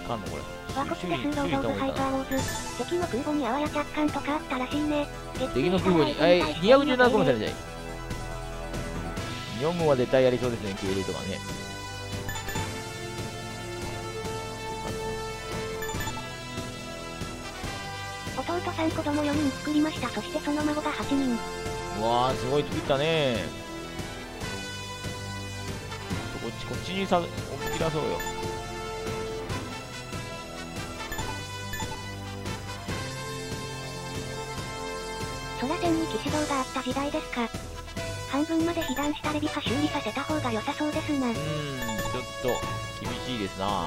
あかんのこれワコス修理テスロード・オブ・ハイパーウォーズ。敵の空母にあわや着艦とかあったらしいね。敵の空母にえ217個もされちゃい日本軍は絶対やりそうですね敬礼とかね弟さん子供4人作りました。そしてその孫が8人。うわーすごい作ったねこっちこっちにさ思いっきり出そうよ。空戦辺に騎士道があった時代ですか。半分まで被弾したレビハ修理させた方が良さそうですな。うーんちょっと厳しいですな。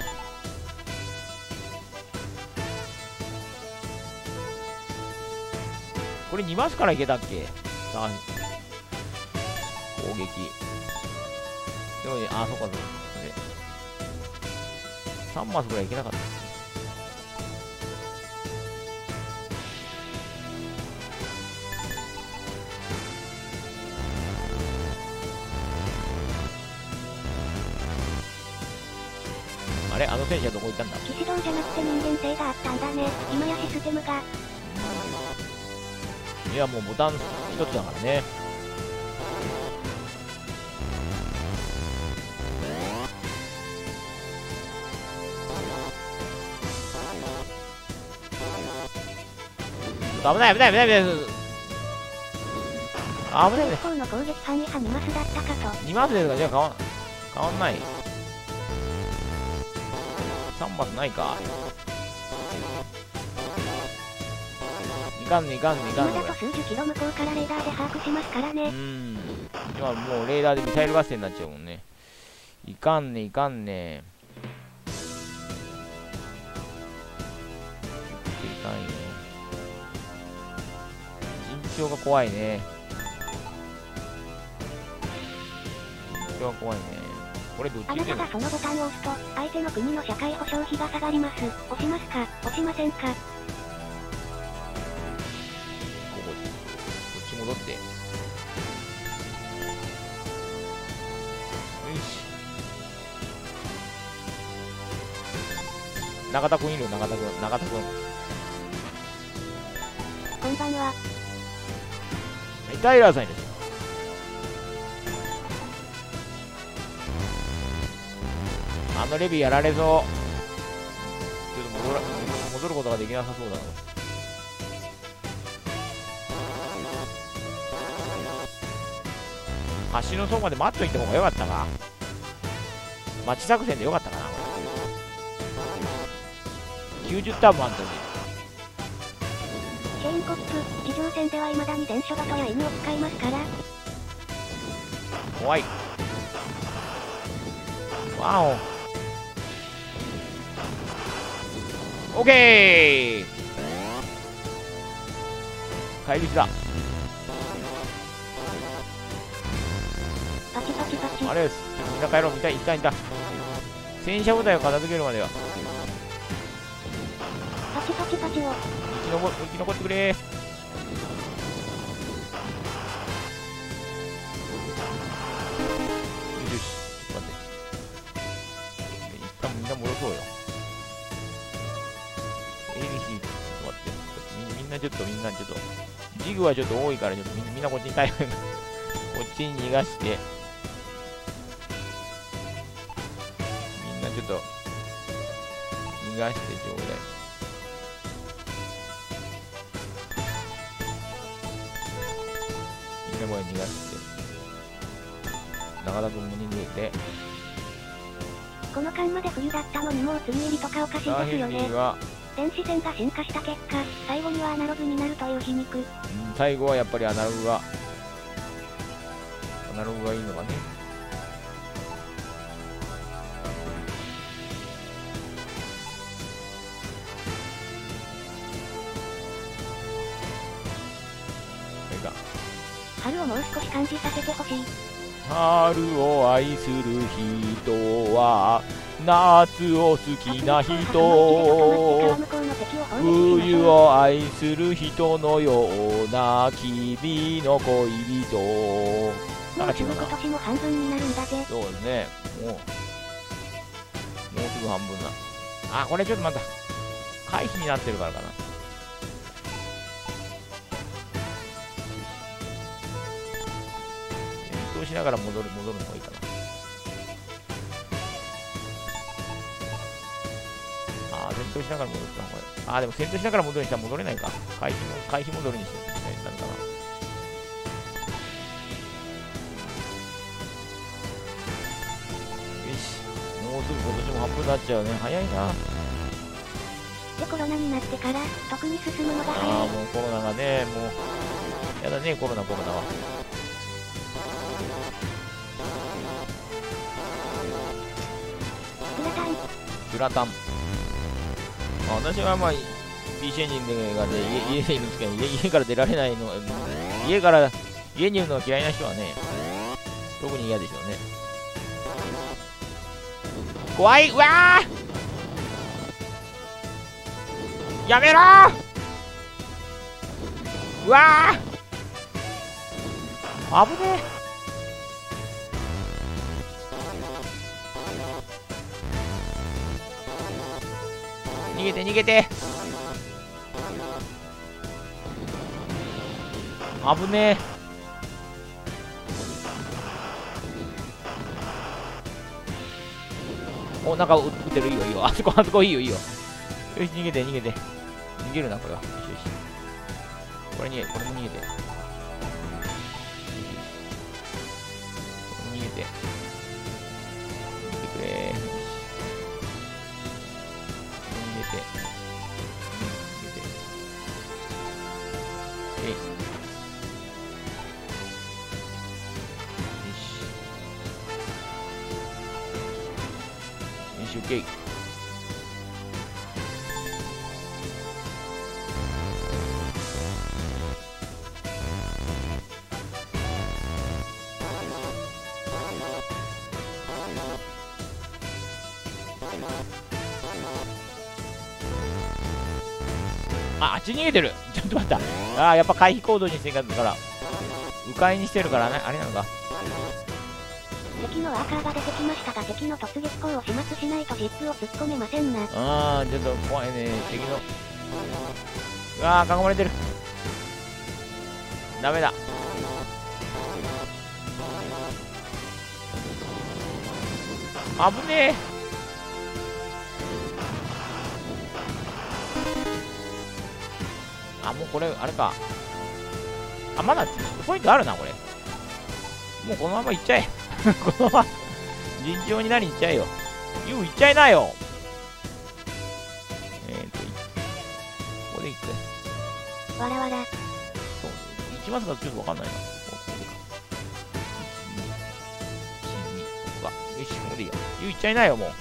これ2マスからいけたっけ？さあ攻撃でもねあそっかそっか。それ3マスぐらいいけなかった。あれ？あの戦車どこ行ったんだ？騎士道じゃなくて人間性があったんだね。今やシステムが。いやもうボタン一つだからね危ない危ない危ない危ない。危ない危ない。結構の攻撃範囲は2マスだったかと。2マスですがじゃあ変わん変わんない。3マスないか。いかんねいかんねいかんね。今だと数十キロ向こうからレーダーで把握しますからうね。ん。今もうレーダーでミサイル合戦になっちゃうもんね。いかんねいかんね緊張が怖いね。緊張が怖いね。これどっあなちでもたがそのボタンを押すと、相手の国の社会保障費が下がります。押しますか？押しませんか？こここっち戻って。よし。中田君いる？よ中田君。中田君。こんばんは。タイラーさんです。あのレビーやられそうちょっと戻ら戻ることができなさそうだな。橋のそばまで待っといた方がよかったか。町作戦でよかったかな。90ターンもあんのに。チェーンコップ、地上戦では未だに伝書鳩や犬を使いますから、怖い。わおオッケー。帰りだ。パチパチパチ。あれです。みんな帰ろうみたい。いたいた。戦車部隊を片付けるまでは。パチパチパチを。生き残生き残ってくれ。よしよしちょっと待って。一旦みんな戻そうよ。エリヒちょっと待って。みみんなちょっとみんなちょっと。ジグはちょっと多いからちょっとみんみんなこっちに対 こっちに逃がして。みんなちょっと逃がしてちょうだい。中田君も逃げてこの間まで冬だったのにもう梅入りとかおかしいですよね。電子線が進化した結果、最後にはアナログになるという皮肉。うん最後はやっぱりアナログがアナログがいいのかね春をもう少し感じさせてほしい。春を愛する人は夏を好きな人。冬を愛する人のような君の恋人。もなんうすぐ今年も半分になるんだぜ。そうですね。もうもうすぐ半分だ。あこれちょっとまた。回避になってるからかなしながら戻る戻るのがいいかな。ああ戦闘しながら戻った方がいい。ああでも戦闘しながら戻るにしたら戻れないか。回避も回避戻るにしてなるかな。よし。もうすぐ今年も半分になっちゃうね。早いな。でコロナになってから、特に進むのがああ早い。もうコロナがねもうやだねコロナコロナはグラタン。あ私はまあ PC エンジンでがで家家でいるん。ですけど家家から出られないのうん。家から家にいるのが嫌いな人はね特に嫌でしょうね。怖いうわー！やめろ！ーうわー！危ねえげて逃げて。危ねえ。おなんか撃ってる？いいよいいよ。あそこあそこいいよいいよ。よし逃げて逃げて。逃げるなこれは。よしよし。これ逃げこれも逃げて。ち逃げてる ちょっと待った。あーやっぱ回避行動にしてんかったから。迂回にしてるからね。あれなのか。敵のワーカーが出てきましたが敵の突撃口を始末しないとジップを突っ込めませんな。あー、ちょっと怖いね。敵の。うわー、囲まれてる。ダメだ。危ねえ。これ、あれか。あ、まだポイントあるな、これ。もうこのまま行っちゃえ。このまま、尋常になりに行っちゃえよ。ユウ行っちゃいなよ。えーと、いここで行く。わらわら。そう。行きますかちょっとわかんないな。ここでか。1、2、1、2、ここか。よし、ここでいいよ。ユウ行っちゃいなよ、もう。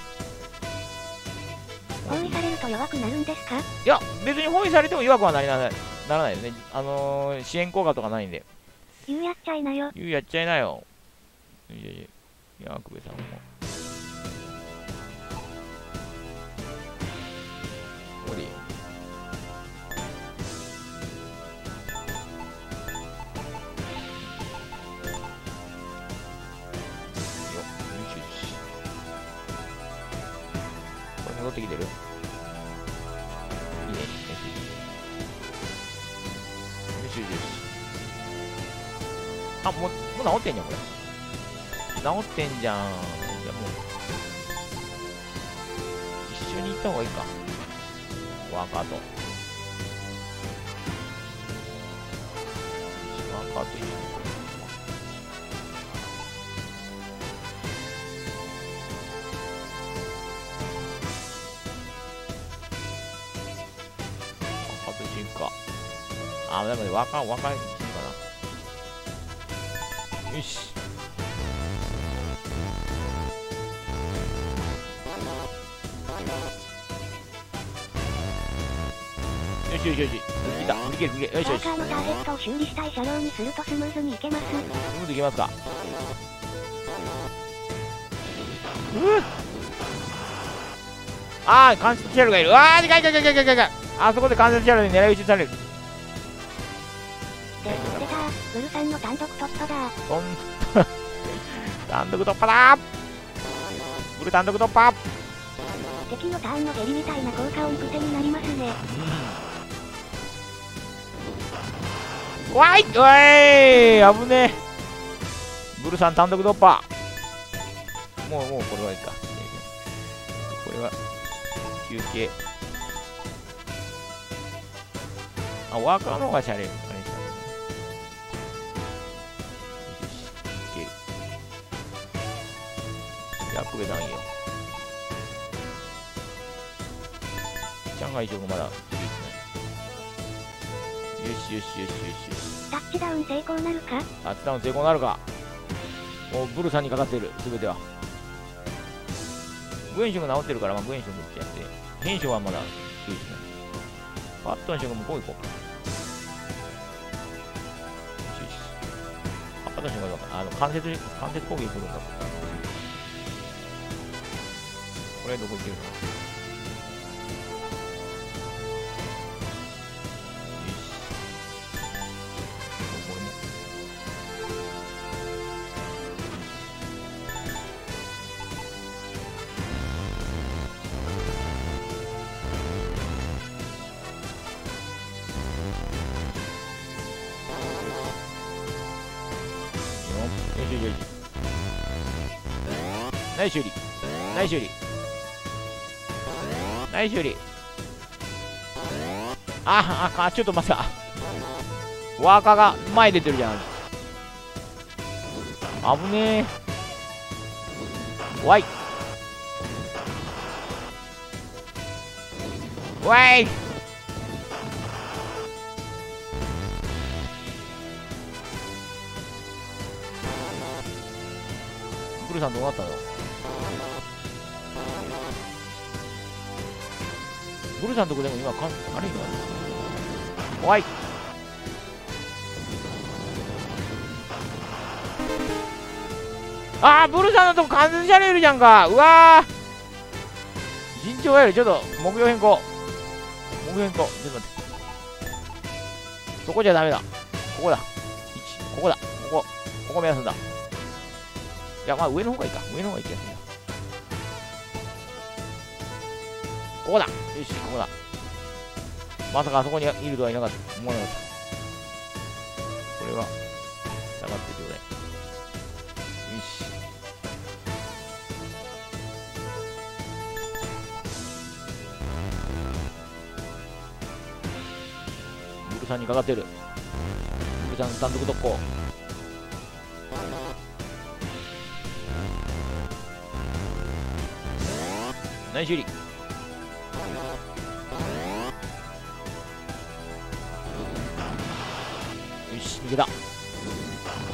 包囲されると弱くなるんですか？いや、別に包囲されても弱くはなりなならないですね。あのー、支援効果とかないんで。言うやっちゃいなよ。ユウやっちゃいなよ。いやいや、いや、久部さんも。ここでいいよ。よよしよし。これ戻ってきてる？あ、もう、もう治ってんじゃん、これ。治ってんじゃん。じゃもう、一緒に行った方がいいか。ワーカーと。ワーカーと一緒に。ワーカーと一緒に行くか。あ、でもね、ワーカー、ワーカーにしよし。よしよしよし。いった。いけるいける。よしよし。ワーカーのターゲットを修理したい車両にするとスムーズに行けます。スムーズいきますか？うぅあー、関節キャラがいる。わー、でかいでかいでかいでかい。あそこで関節キャラに狙い撃ちされる。単独突破だ。ブル単独突破。敵のターンの下痢みたいな効果音癖になりますね。怖い。おい。危ねえ。ブルさん単独突破。もうもうこれはいいか。これは休憩。あワーカーの方がシャレあクベさんいいよ。上海上がまだ次ですね。よしよしよしよしよし。タッチダウン成功なるか？タッチダウン成功なるか。もうブルさんにかかってる。全ては。グエンションが治ってるから、まあ、グエンションっちゃって。変種はまだいいですね。パットのションが向こう行こう。よしよし。あパットのションがあの関節関節攻撃来るんだこれどこ行けるかなよし。これもよし。よし。よし。ナイス修理ナイス修理ナイス修理。あああちょっと待ったワーカーが前出てるじゃん。危ねえ。わい。わい。ブルさんどうなったの？ブルさんとこでも今かんあれ今怖いあーブルさんのとこ完全じゃねえるじゃんかうわー陣長よ。りちょっと目標変更。目標変更。ちょっと待ってそこじゃダメだ。ここだ。1ここだ。ここここ目指すんだ。いやまあ上の方がいいか。上の方がいい気がするここだ。よしここだ。まさかあそこにいるとはいなかった思わなかった。これは下がってちょうだいよし。ブルさんにかかってる。ブルさん単独特攻。ナイス修理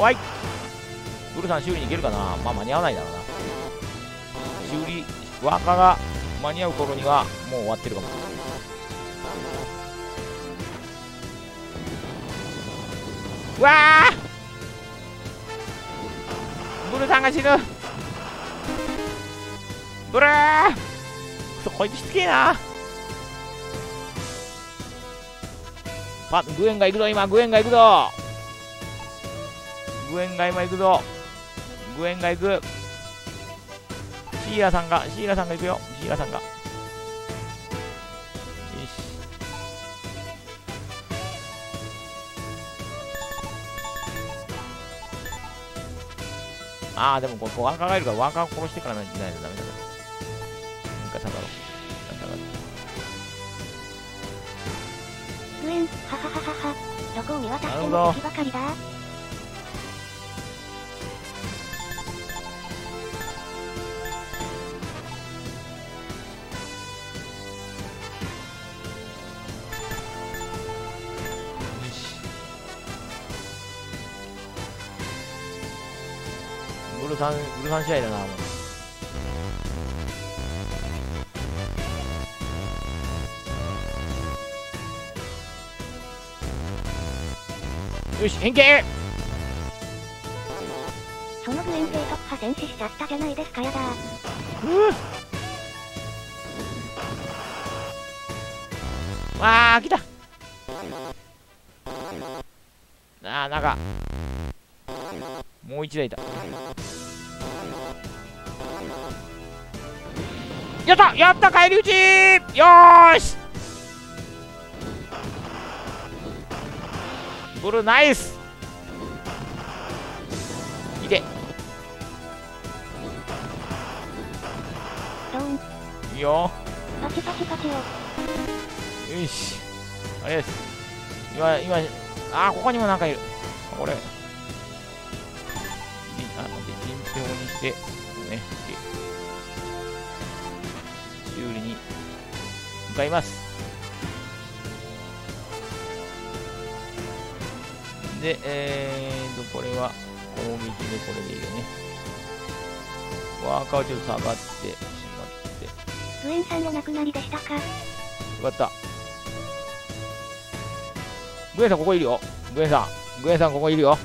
怖い。ブルさん修理に行けるかな？まあ間に合わないだろうな。修理ワーカーが間に合う頃にはもう終わってるかも。うわあ！ブルさんが死ぬ。ブルー！くそこいつしつけえな。パグエンが行くぞ今。グエンが行くぞ。ンが今行くぞ。グエンが行く。シーラさんが。シーラさんが行くよ。シーラさんが。よし。ああでもここワンカーがいるからワンカー殺してからないとダメだな。なんか下がろう。ははははは。どこを見渡しても敵ばかりだ。ブルさん、ブルさん試合だな、もう。よし、変形そのグエン勢突破戦死しちゃったじゃないですかやだ。わあ、来たあー、なんか、もう一台いた。やったやった返り討ち。よーし。ブルーナイス。いて、いいよ。パチパチパチを。よし。あれです。今今あーここにもなんかいる。これ。いあ待って陣平にして。向かいますで、えーと、これは攻撃でこれでいいよね。ワーカーちょっと下がってしまって。クエンさんお亡くなりでしたかよかった。グエンさんここいるよ。グエンさん。グエンさんここいるよ。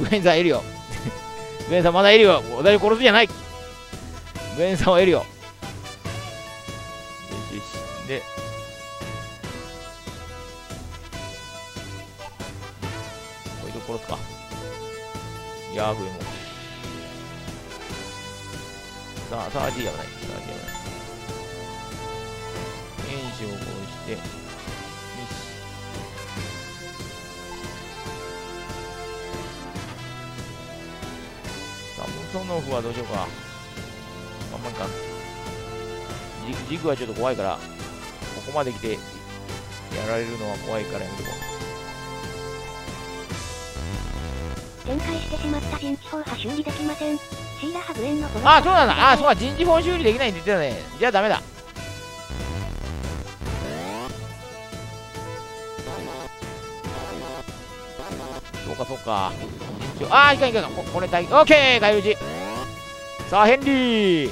グエンさんいるよ。グエンさんまだいるよ。私殺すじゃない。グエンさんはいる。よサムソノフはどうしようか。あんまりか。ジジグはちょっと怖いから、ここまで来て、やられるのは怖いからやめとこう。展開してしまった陣地砲破修理できません。シーラハブエンのボロあ、そうなんだ。あ、そうだ。人事本修理できないって言ってたね。じゃあダメだ。そうか、そうか。人事あー、いかんいかん。ここれ大、オッケー外打ち。さあ、ヘンリー。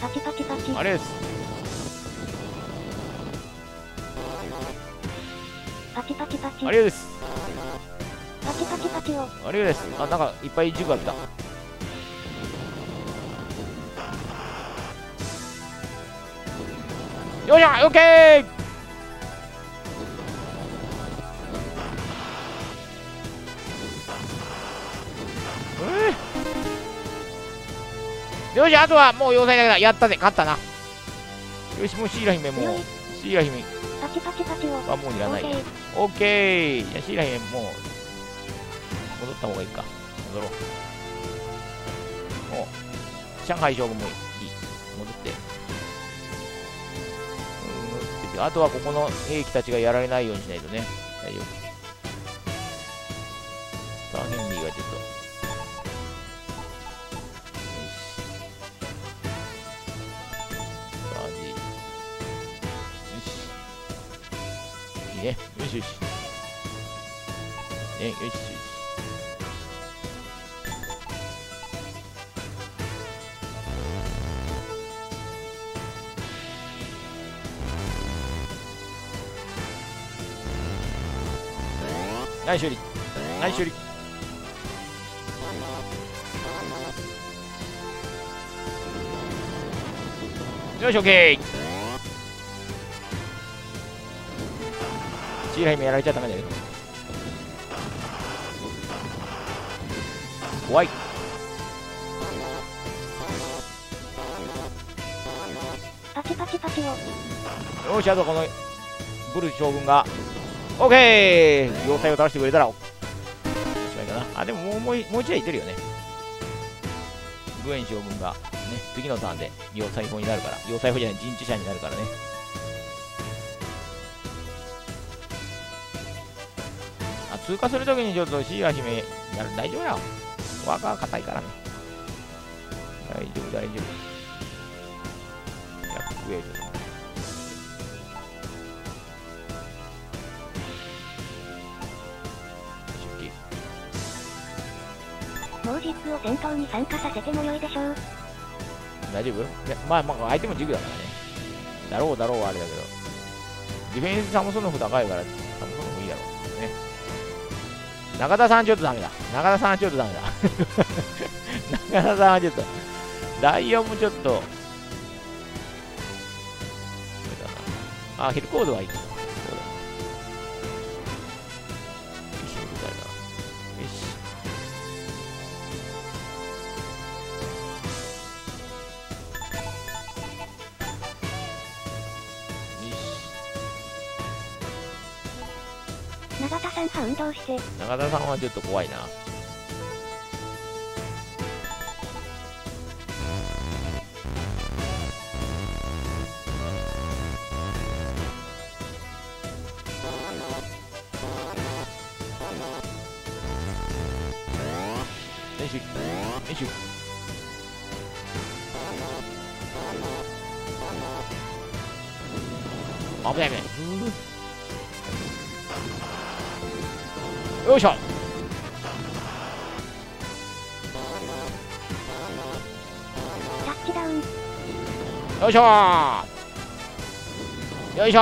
パチパチパチ。あれです。パチパチパチ。あれです。パチパチパチを。あれです。あ、なんかいっぱい軸が来た。よっしゃオッケーよし、あとはもう要塞だけだ。やったぜ、勝ったな。よし、もうシーラ姫もう、シーラ姫パチパチパチを。はもういらないオッケー。じゃあ、シーラ姫もう、戻った方がいいか。戻ろう。お、上海将軍もいい。戻って。うーんってあとはここの兵器たちがやられないようにしないとね。大丈夫。しよし。ね、よしよし。ナイス処理。ナイス処理。よし、オッケー。シーラ姫やられちゃダメだよ。怖い。パチパチパチを。よし、あとこのブル将軍が、オッケー要塞を倒してくれたら、おしまいかな。あ、でももうもうもう一台いてるよね。グエン将軍が、ね、次のターンで要塞砲になるから、要塞砲じゃない、陣地者になるからね。通過するときにちょっとシーラ姫やる、大丈夫やワーカー硬いからね。大丈夫、大丈夫。100ウェイトもうジップを戦闘に参加させてもよいでしょう。大丈夫？いやまあまあ相手もジグだからねだろうだろうはあれだけどディフェンスサムソノフ高いからサムソノ中田さんちょっとダメだ。中田さんちょっとダメだ。中田さんはちょっと。ライオンもちょっとあヘルコードはいい永田さんハウンドをして。中田さんはちょっと怖いな。練習練習危ない危ないよいしょ。タッチダウン。よいしょ。よいしょ。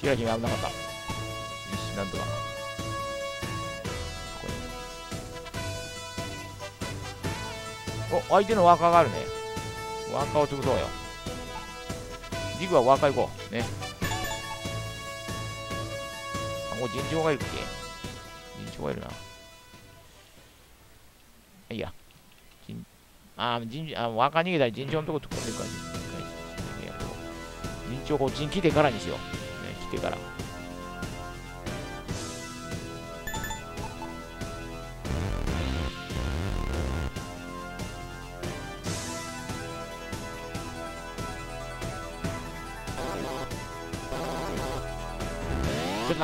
白姫危なかった。よしなんとか。お相手のワーカーがあるね。ワーカーを潰そうよリグはワーカー行こう。ね。あもう尋常がいるっけ？尋常がいるな。いいや。尋あ尋常あ、ワーカー逃げたら尋常のとこ突っ込んでるから、尋常こっちに来てからにしよう。ね、来てから。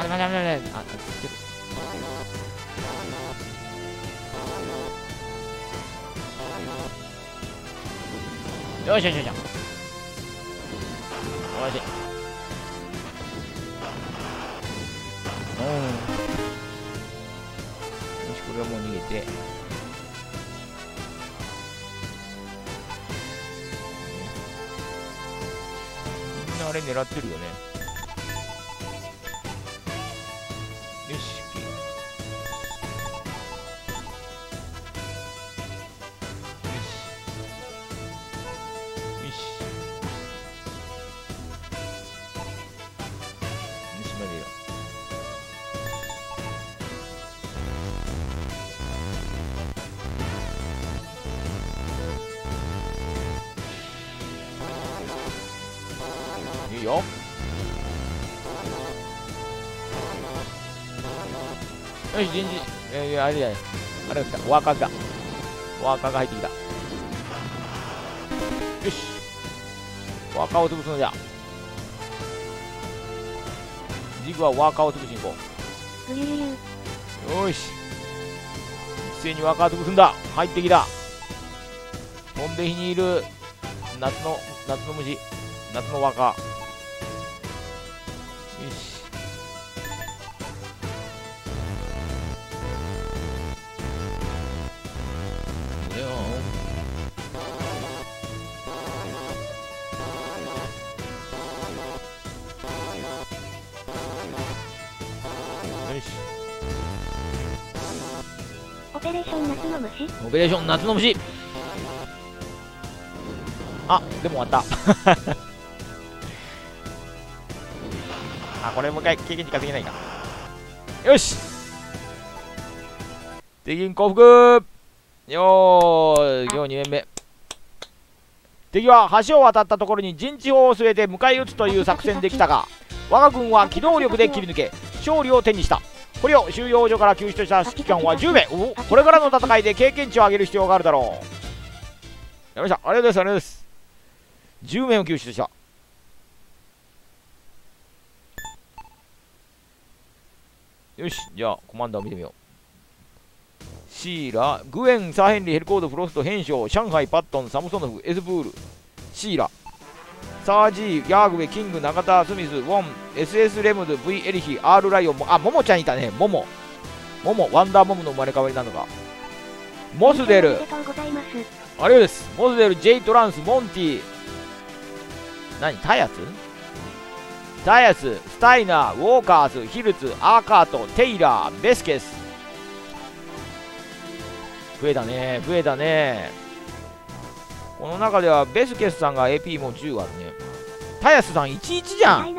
ちょっとよしよしよしよしよしうんよしこれはもう逃げてみんなあれ狙ってるよねえー、あれだよ。あれが来た。ワーカー来た。ワーカーが入ってきた。よしワーカーを潰すのじゃジグはワーカーを潰しに行こ。うよし一斉にワーカーを潰すんだ入ってきた飛んで火にいる夏の夏の虫夏のワーカーオペレーション夏の虫。あでも終わった。あこれもう一回経験値稼げないか。よし。敵降伏。よー今日2面目。敵は橋を渡ったところに陣地砲を据えて迎え撃つという作戦できたが我が軍は機動力で切り抜け勝利を手にしたこれを収容所から救出した指揮官は10名。おこれからの戦いで経験値を上げる必要があるだろう。やりましたありがとうございますありがとうございます。10名を救出した。よしじゃあコマンダーを見てみよう。シーラグエンサーヘンリーヘルコードフロストヘンショウ上海パットンサムソノフエスプール。シーラサージー、ヤーグウェ、キング、中田、スミス、ウォン、SS レムズ、V エリヒ、R ライオンも、あ、モモちゃんいたね、モモ。モモ、ワンダーモムの生まれ変わりなのか。モスデル、おめでとうございます。ありがとうございます。モスデル、ジェイトランス、モンティ。何？タヤス？タヤス、スタイナー、ウォーカーズ、ヒルツ、アーカート、テイラー、ベスケス。増えたね、増えたね。この中ではベスケスさんが AP も10あるね。タヤスさん11じゃん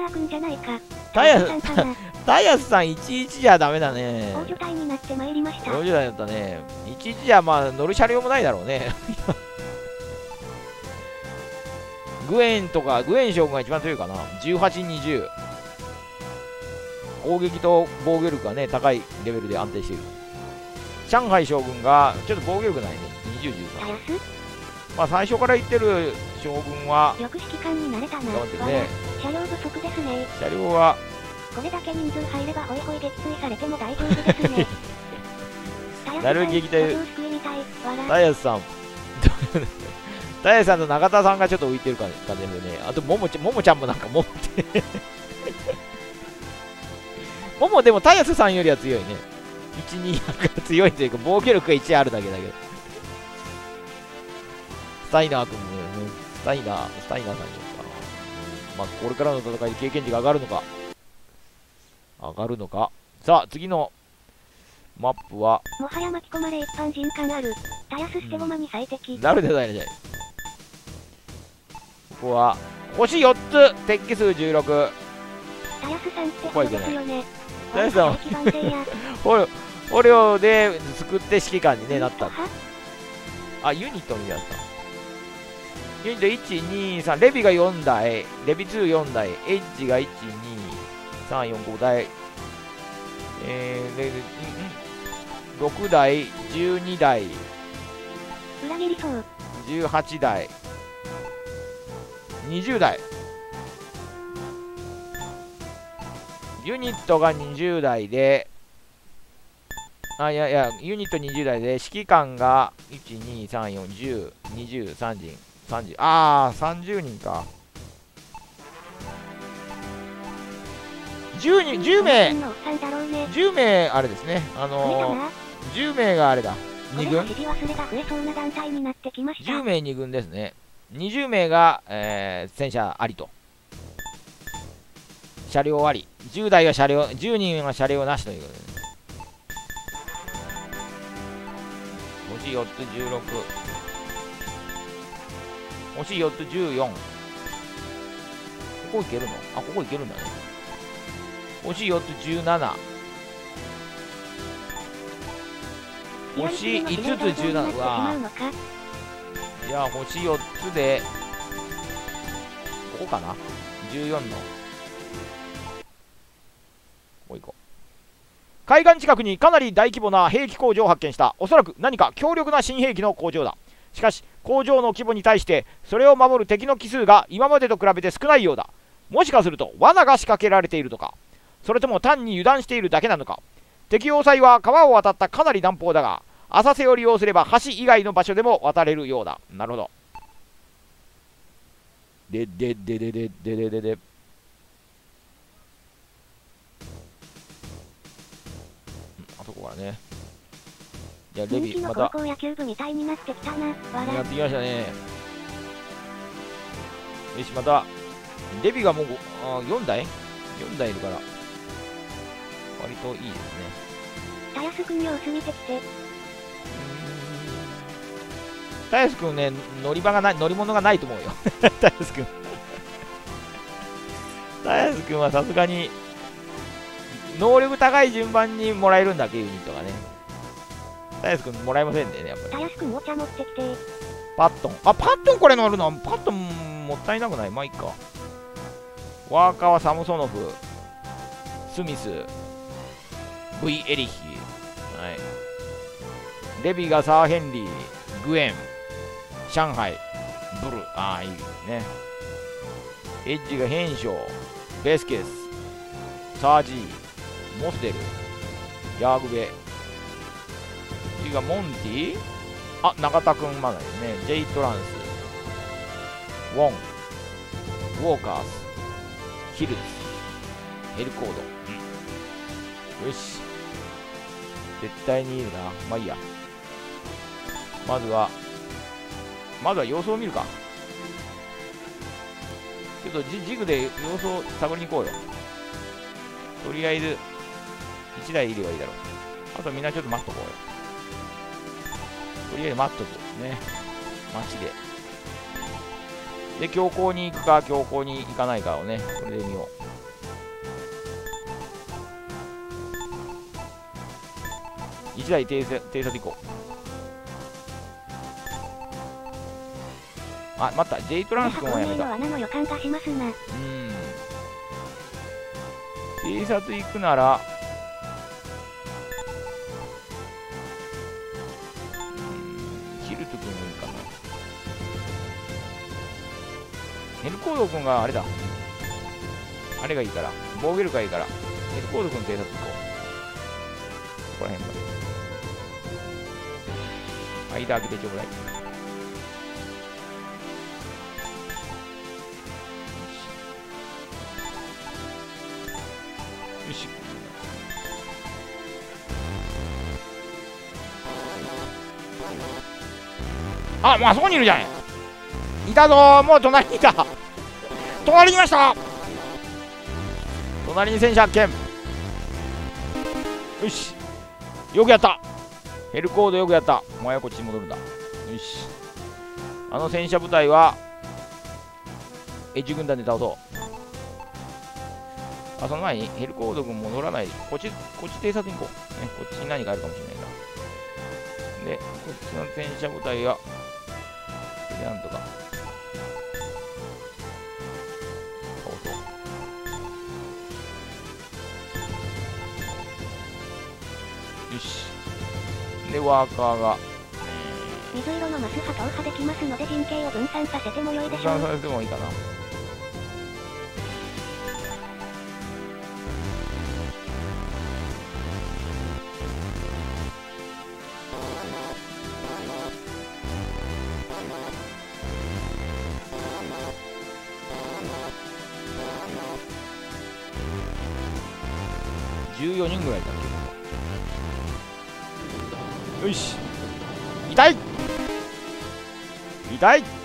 タヤさんかな。タヤスさん11じゃダメだね。大所帯になってまいりました。40代だったね。11じゃまあ乗る車両もないだろうね。グエンとか、グエン将軍が一番強いかな。18、20。攻撃と防御力がね、高いレベルで安定している。上海将軍が、ちょっと防御力ないね。20、タ13。ヤス？まあ最初から言ってる将軍は、よく指揮官になれたな。ね車両不足ですね。車両は、これだけ人数入ればホイホイ撃墜されても大丈夫ですね。タヤスなる撃退僕を救いみたい。わら。タヤスさん、ダイヤさんと中田さんがちょっと浮いてる感じですね。あと、ももちゃん、ももちゃんもなんか、ももって。ももでも、タイヤスさんよりは強いね。1、2が強いというか、防御力が1あるだけだけど。スタイナー君も、ね、スタイナー、スタイナーさんにか。まあ、これからの戦いで経験値が上がるのか。上がるのか。さあ、次のマップは。もはや巻き込まれ一般人かなる。たやす捨て駒に最適。うん、なるでない。ここは、星4つ鉄器数16。たやすさんってこうですよね。たやすさん、捕虜で救って指揮官に、ね、なった。あ、ユニットになった。ユニット1、2、3レビが4台。レビ24台。エッジが12345台。えー、うん6台12台。裏切りそう18台20台。ユニットが20台で。あいやいやユニット20台で。指揮官が123402030 30、30、あ、30人か。10人、10名、10名、あれですね、あのー、10名があれだ、2軍。10名2軍ですね。20名が、えー戦車ありと。車両あり。10台は車両、10人は車両なしということですね。星4つ16。星4つ14。ここいけるの？あ、ここいけるんだね。星4つ17。星5つ17。うわじゃあ星4つで、ここかな ?14 の。ここ行こう。海岸近くにかなり大規模な兵器工場を発見した。おそらく何か強力な新兵器の工場だ。しかし、工場の規模に対して、それを守る敵の機数が今までと比べて少ないようだ。もしかすると、罠が仕掛けられているとか、それとも単に油断しているだけなのか。敵要塞は川を渡ったかなり南方だが、浅瀬を利用すれば橋以外の場所でも渡れるようだ。なるほど。ででででででででで。あそこからね。じゃあ、レビ、人気のまた高校野球部みたいになってきたな。や笑ってきましたね。よし、また、レビがもうごあ4台 ?4 台いるから、割といいですね。たやすくん様子見てきて。タイス君ね、乗り場がない、乗り物がないと思うよ。タイス君。タイス君はさすがに、能力高い順番にもらえるんだっけ、ユニットがね。タイス君もらえませんね、やっぱり。たやすくんお茶持ってきて。パットン。あ、パットンこれ乗るの？パットンもったいなくない？まあいいか。ワーカーはサムソノフ、スミス、V・ エリヒ、はい。レビがサー・ヘンリー、グエン、上海、ブル、ああ、いいですね。エッジがヘンショー、ベスケス、サージー、モスデル、ヤーグベ、次がモンティ？あ、中田くんまだですね。ジェイ・トランス、ウォン、ウォーカース、ヒルツ、ヘルコード。よし。絶対にいるな。まあいいや。まずは、まずは様子を見るか。ちょっとジジグで様子を探りに行こうよ。とりあえず、1台いればいいだろう。あとみんなちょっと待っとこうよ。とりあえず待っとくね。街で。で、強行に行くか、強行に行かないかをね、これで見よう。1台偵察偵察行こう。あ、待った。J トランス君はやめた。うん。偵察行くなら、N コード君があれだ。あれがいいから。防御力がいいから。N コード君偵察行こう。ここら辺まで。間開けてちょうだい。よし。あ、もうあそこにいるじゃん。いたぞもう隣にいた。隣にいました。隣に戦車発見。よし。よくやった。ヘルコードよくやった。お前はこっちに戻るんだ。よし。あの戦車部隊はエッジ軍団で倒そう。あその前にヘルコード軍戻らない。こっちこっち偵察に行こう、ね、こっちに何かあるかもしれないからでこっちの戦車部隊がなんとか。でワーカーが。水色のマス波踏破できますので陣形を分散させても良いでしょう。分散させてもいいかな痛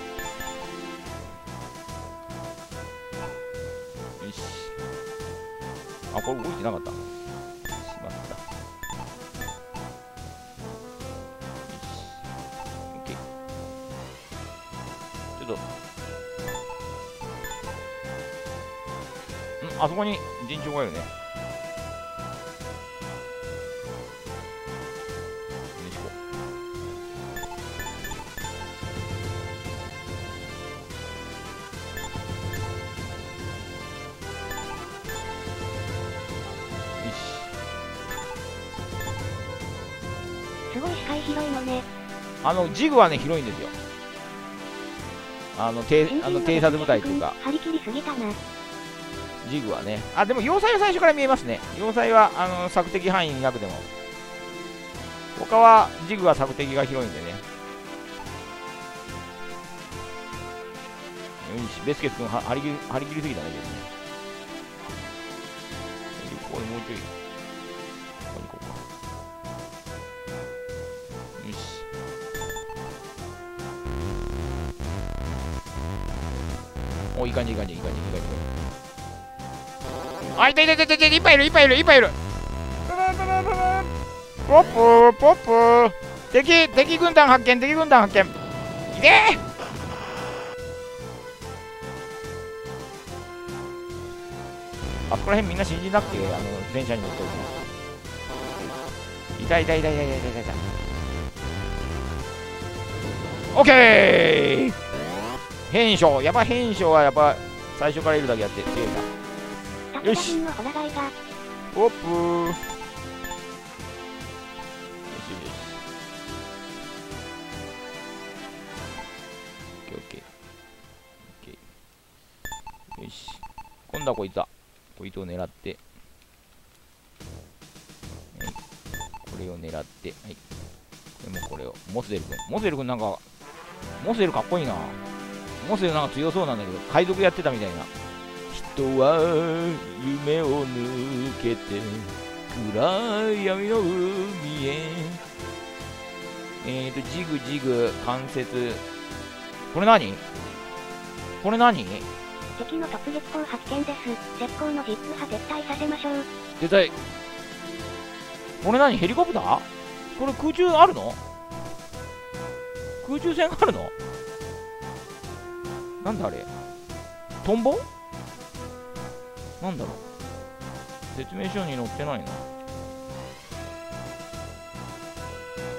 のジグはね広いんですよ。あの偵あの偵察部隊っていうか。張り切りすぎたな。ジグはね。あでも要塞は最初から見えますね。要塞はあの索敵範囲なくても。他はジグは索敵が広いんでね。よしベスケス君は張り切り張り切りすぎたねですね。これもうちょいい感じいい感じいい感じいい感じあいたいたいたいたいた。いっぱいいるいっぱいいるいっぱいいる。ポップーポップ敵敵軍団発見敵軍団発見。いけ！あそこら辺みんな信じなくてあの電車に乗ってるいたいたいたいたいたいたい。たオッケー！変将やっぱ変将はやっぱ最初からいるだけやって強いな。武田軍のホラガイが、オープン。よしよし。よしオッケーオッケーオッケー。よし。今度はこいつだ。こいつを狙って。はい。これを狙って。はい。これもこれを。モスデル君。モスデル君なんかモスデルかっこいいなモスデルなんか強そうなんだけど海賊やってたみたいな。人は夢を抜けて暗い闇の海へ。えーとジグジグ関節。これ何？これ何？敵の突撃砲発見です。絶好のジップ派撤退させましょう。絶対。これ何？ヘリコプター？これ空中あるの？空中戦あるの？なんだあれ？トンボ？なんだろう？説明書に載ってないな。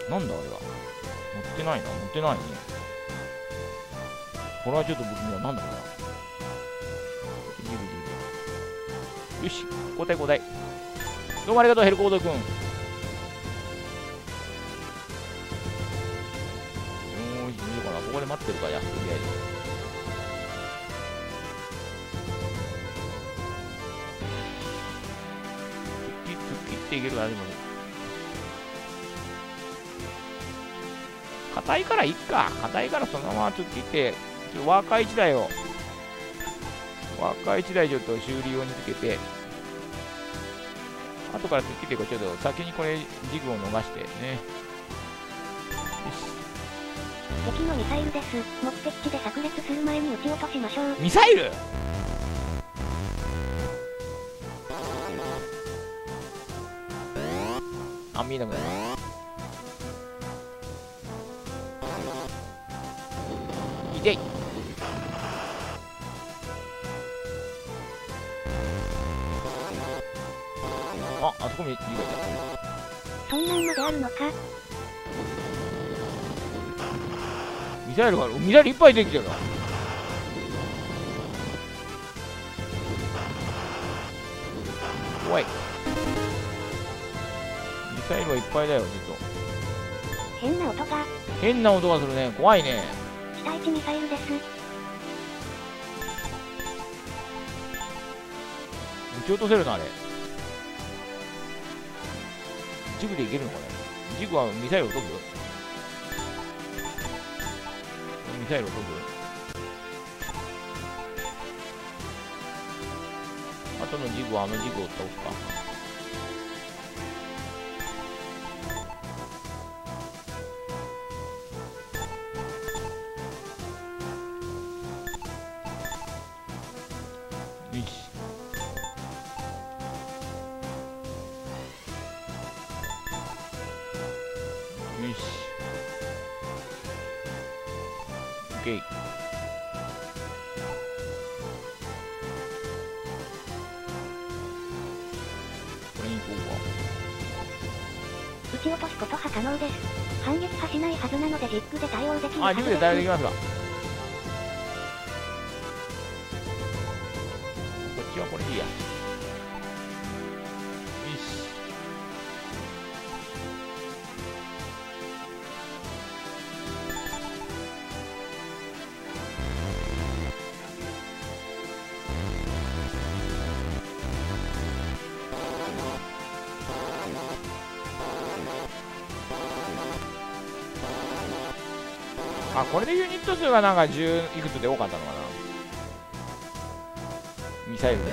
なんだあれは？載ってないな。載ってないね。これはちょっと僕にはなんだろうな。よし交代交代。どうもありがとうヘルコード君。よーし見ようかな。ここで待ってるかやとりあえず。っていけるかなでも硬いからいっか硬いからそのまま突っ切ってちょっとワーカー1台をワーカー1台ちょっと修理用につけて後から突っ切っていこう。ちょっと先にこれ、ジグを逃してね。よ敵のミサイルです。目的地で炸裂する前に撃ち落としましょう。し。ミサイル？見えなくなる。痛い。あ、あそこにジグがいた。そんなんまであるのか。ミサイルがある。ミサイルいっぱいできてるな。ぱいだよ、ずっと。変な音が。変な音がするね。怖いね。地対地ミサイルです。撃ち落とせるな、あれ。ジグでいけるのかねジグはミサイルを飛ぶ？ミサイルを飛ぶ？後のジグはあのジグを倒すか対応できますか。がなんか10いくつで多かったのかな？ミサイルで。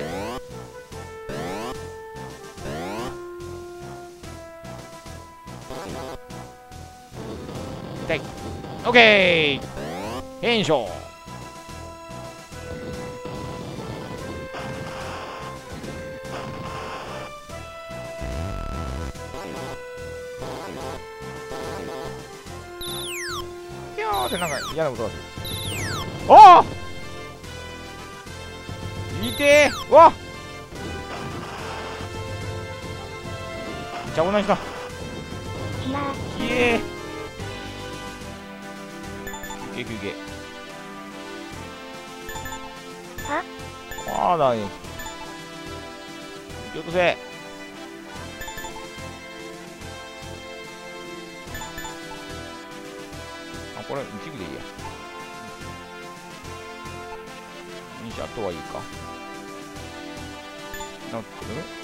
痛い。オッケー変勝めっちゃ危ない人。キラー。きえ休憩休憩あああだね撃ち落とせあこれ一部でいいや。よしあとはいいか。なってる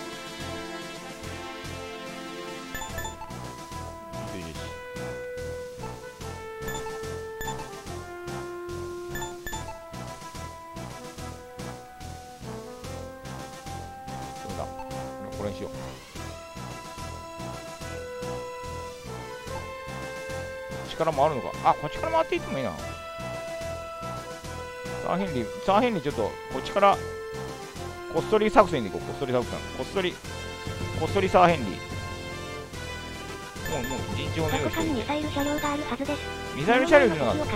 力もあるのか？あこっちから回っていってもいいな。サーヘンリーサーヘンリーちょっとこっちからこっそり作戦でいこう。こっそり作戦。こっそりこっそりサーヘンリー。もうもう陣地をどこかにミサイル車両があるはずです。ミサイル車両っていうのた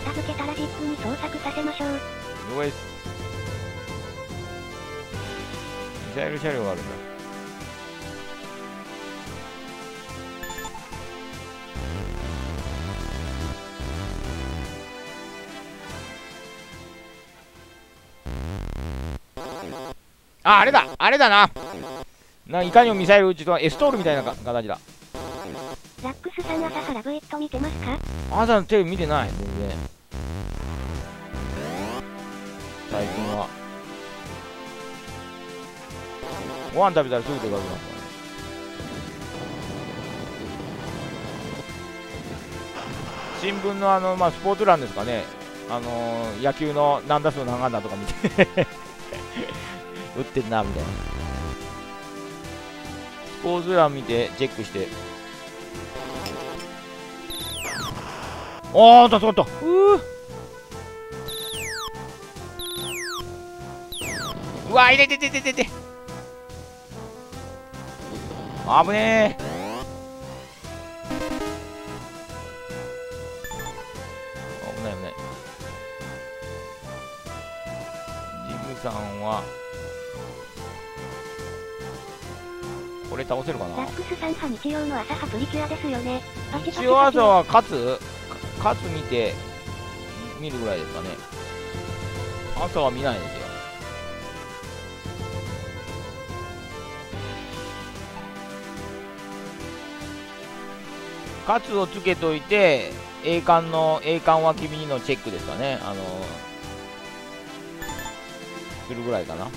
らジップに捜索させましょう。了解ですミサイル車両があるんだああれだ。あれだな。ないかにもミサイル撃ちとエストールみたいなか形だ。ザックスさん朝から V ット見てますか？朝のテレビ見てない。全然。最近は。ご飯食べたらすぐ出かけます。からね新聞のあの、まあ、スポーツ欄ですかね。あのー野球の何打数何安打とか見て打ってんなみたいな。ポーズ欄見てチェックして。おー助かったうー。うわいてててててて危ねえ日曜の朝派プリキュアですよね。パチパチパチ日曜朝は勝つか勝つ見て見るぐらいですかね。朝は見ないですよ。カツをつけといて栄冠の栄冠は君にのチェックですかね。あのするぐらいかな。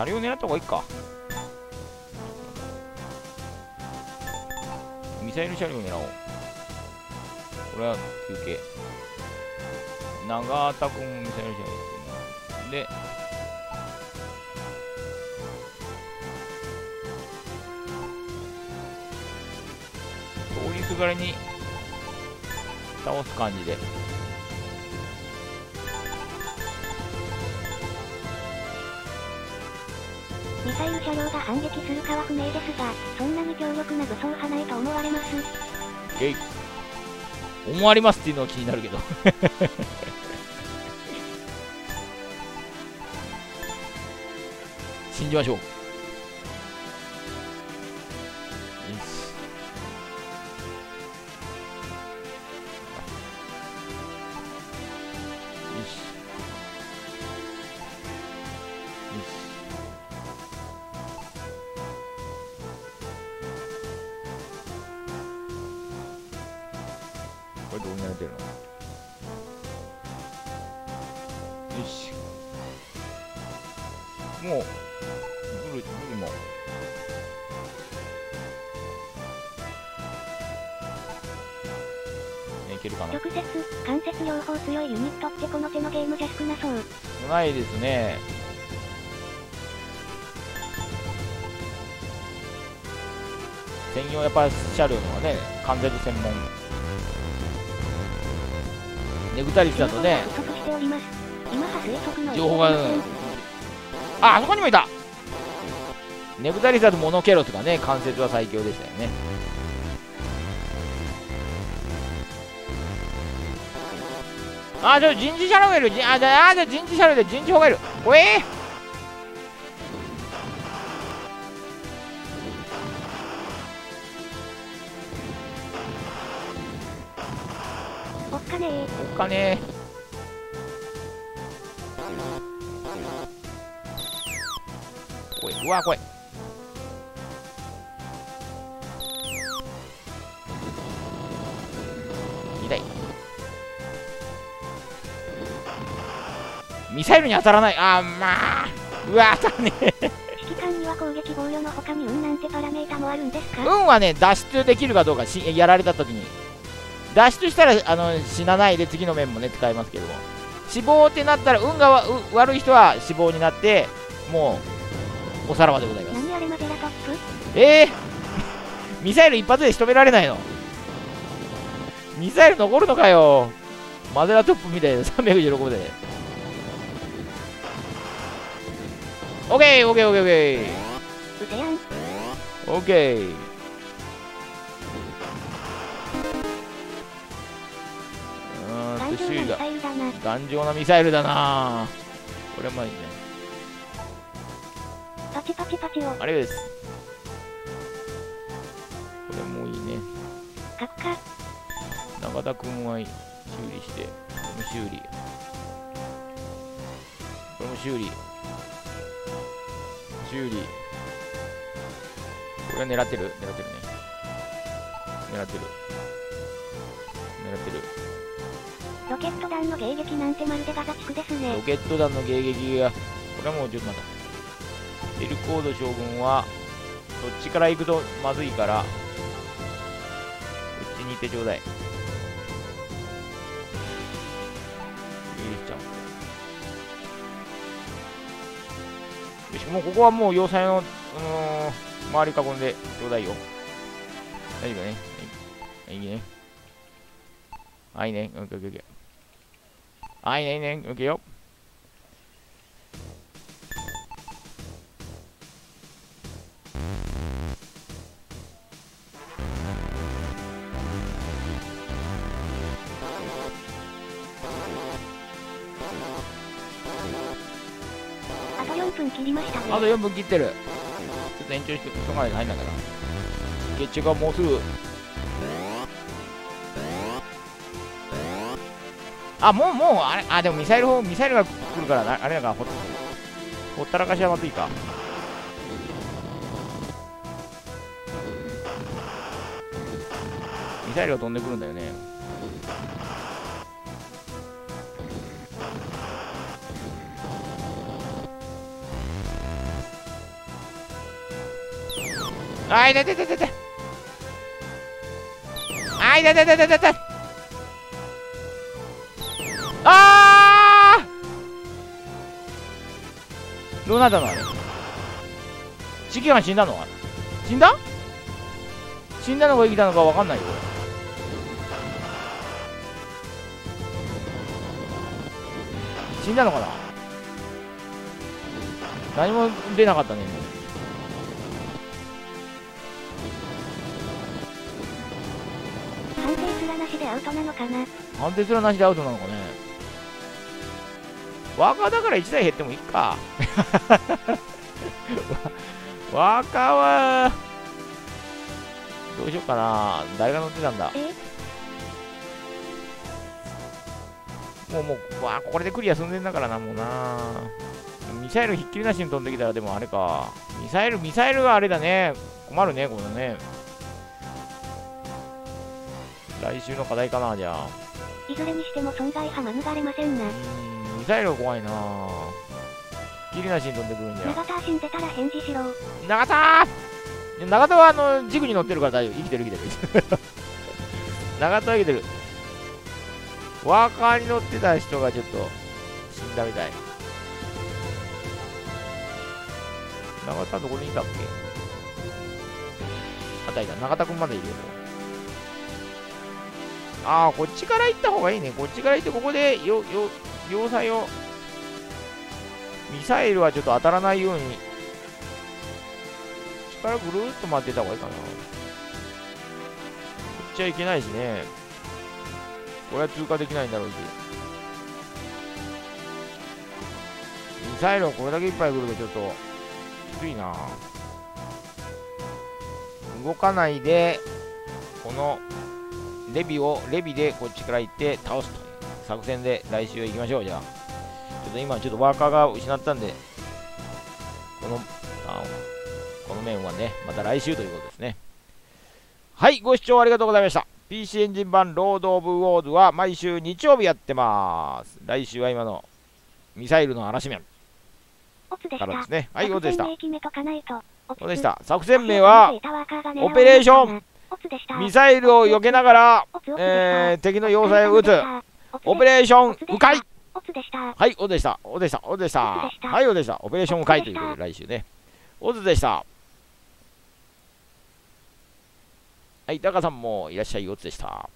車両狙った方がいいか。ミサイル車両狙おう。これは休憩。長田君もミサイル車両で通りすがりに倒す感じで。反撃するかは不明ですが、そんなに強力な武装派ないと思われます。えい思われますっていうのは気になるけど。信じましょう。車両のはね完全に専門ネグタリスだとね不足しております。今は推測の情報がああそこにもいたネグタリスだとモノケロスがね関節は最強でしたよねあー、ちょ、人事車両がいる。じあ、じゃあ、人事車両で人事砲がいる。おえーかねー。おいうわ、怖い。痛い。ミサイルに当たらない。あー、まあ。うわ、当たらねえ。指揮官には攻撃防御の他に運なんてパラメータもあるんですか、運はね、脱出できるかどうかし、やられたときに。脱出したらあの死なないで次の面もね、使えますけども。死亡ってなったら、運が悪い人は死亡になって、もう、おさらばでございます。何あれマゼラトップ？えー、ミサイル一発で仕留められないの？ミサイル残るのかよ？マゼラトップみたいな316で。オッケーオッケー頑丈なミサイルだな。これもいいね。パチパチパチを。あれです。これもいいね。カッカ。中田君は修理してこれも修理。これも修理。修理。これは狙ってる。狙ってるね。狙ってる。狙ってるロケット弾の迎撃なんてまるでガザ地区ですねロ。ケット弾の迎撃が、これはもうちょっと待った。エルコード将軍は、そっちから行くとまずいから、こっちに行ってちょうだい。いいじゃん。よし、もうここはもう要塞の、うー、周り囲んでちょうだいよ。大丈夫ね。はい、いいね。はいね。オッケーオッケーオッケー。はいねいいね。オッケーよ。あと4分切りましたね。あと4分切ってる。ちょっと延長して、しょうがないんだから。決着はもうすぐ。あ、もう、もう、あれ、あ、でもミサイル砲、ミサイルが来るから、あれだから、ほほったらかしはまずいか。ミサイルが飛んでくるんだよね。あいたたたたたあいたたたたたたどうなったのあれ？チキンは死んだの？死んだ？死んだのか生きたのか分かんないよ死んだのかな？何も出なかったね今。判定すらなしでアウトなのかな？判定すらなしでアウトなのかねワーカーだから1台減ってもいいか。わ ワーカーはどうしようかな。誰が乗ってたんだ？え？もうもうわあこれでクリア寸前だからなもうな。ミサイルひっきりなしに飛んできたらでもあれか。ミサイルミサイルがあれだね。困るねこれね。来週の課題かなじゃあ。いずれにしても存在は免れませんな。サイルが怖いな。ひっきりなしに飛んでくるんじゃ。長田死んでたら返事しろ。長田！ー長田はあのジグに乗ってるから大丈夫。生きてる生きてる。長田は生きてる。ワーカーに乗ってた人がちょっと死んだみたい。長田どこにいたっけ？あたいた長田くんまでいるよ。ああこっちから行った方がいいね。こっちから行ってここでよよ要塞をミサイルはちょっと当たらないようにからぐるっと回ってた方がいいかな。こっちはいけないしね。これは通過できないんだろうし。ミサイルをこれだけいっぱい来るとちょっと、きついな動かないで、この、レビを、レビでこっちから行って倒すと作戦で来週行きましょう、じゃあ。ちょっと今、ちょっとワーカーが失ったんで、この、あこの面はね、また来週ということですね。はい、ご視聴ありがとうございました。PC エンジン版ロード・オブ・ウォーズは毎週日曜日やってます。来週は今のミサイルの嵐面オツでしたからです。ね。はい、オでした。決めとかないと。オオでした。作戦名は、オペレーション。ミサイルを避けながら、えー、敵の要塞を撃つ。オペレーション、迂回オツでした。はい、オでした。オでした。オでした。オでしたはい、オでした。オペレーション迂回ということで来週ね。オズでした。はい、タカさんもいらっしゃい、オツでした。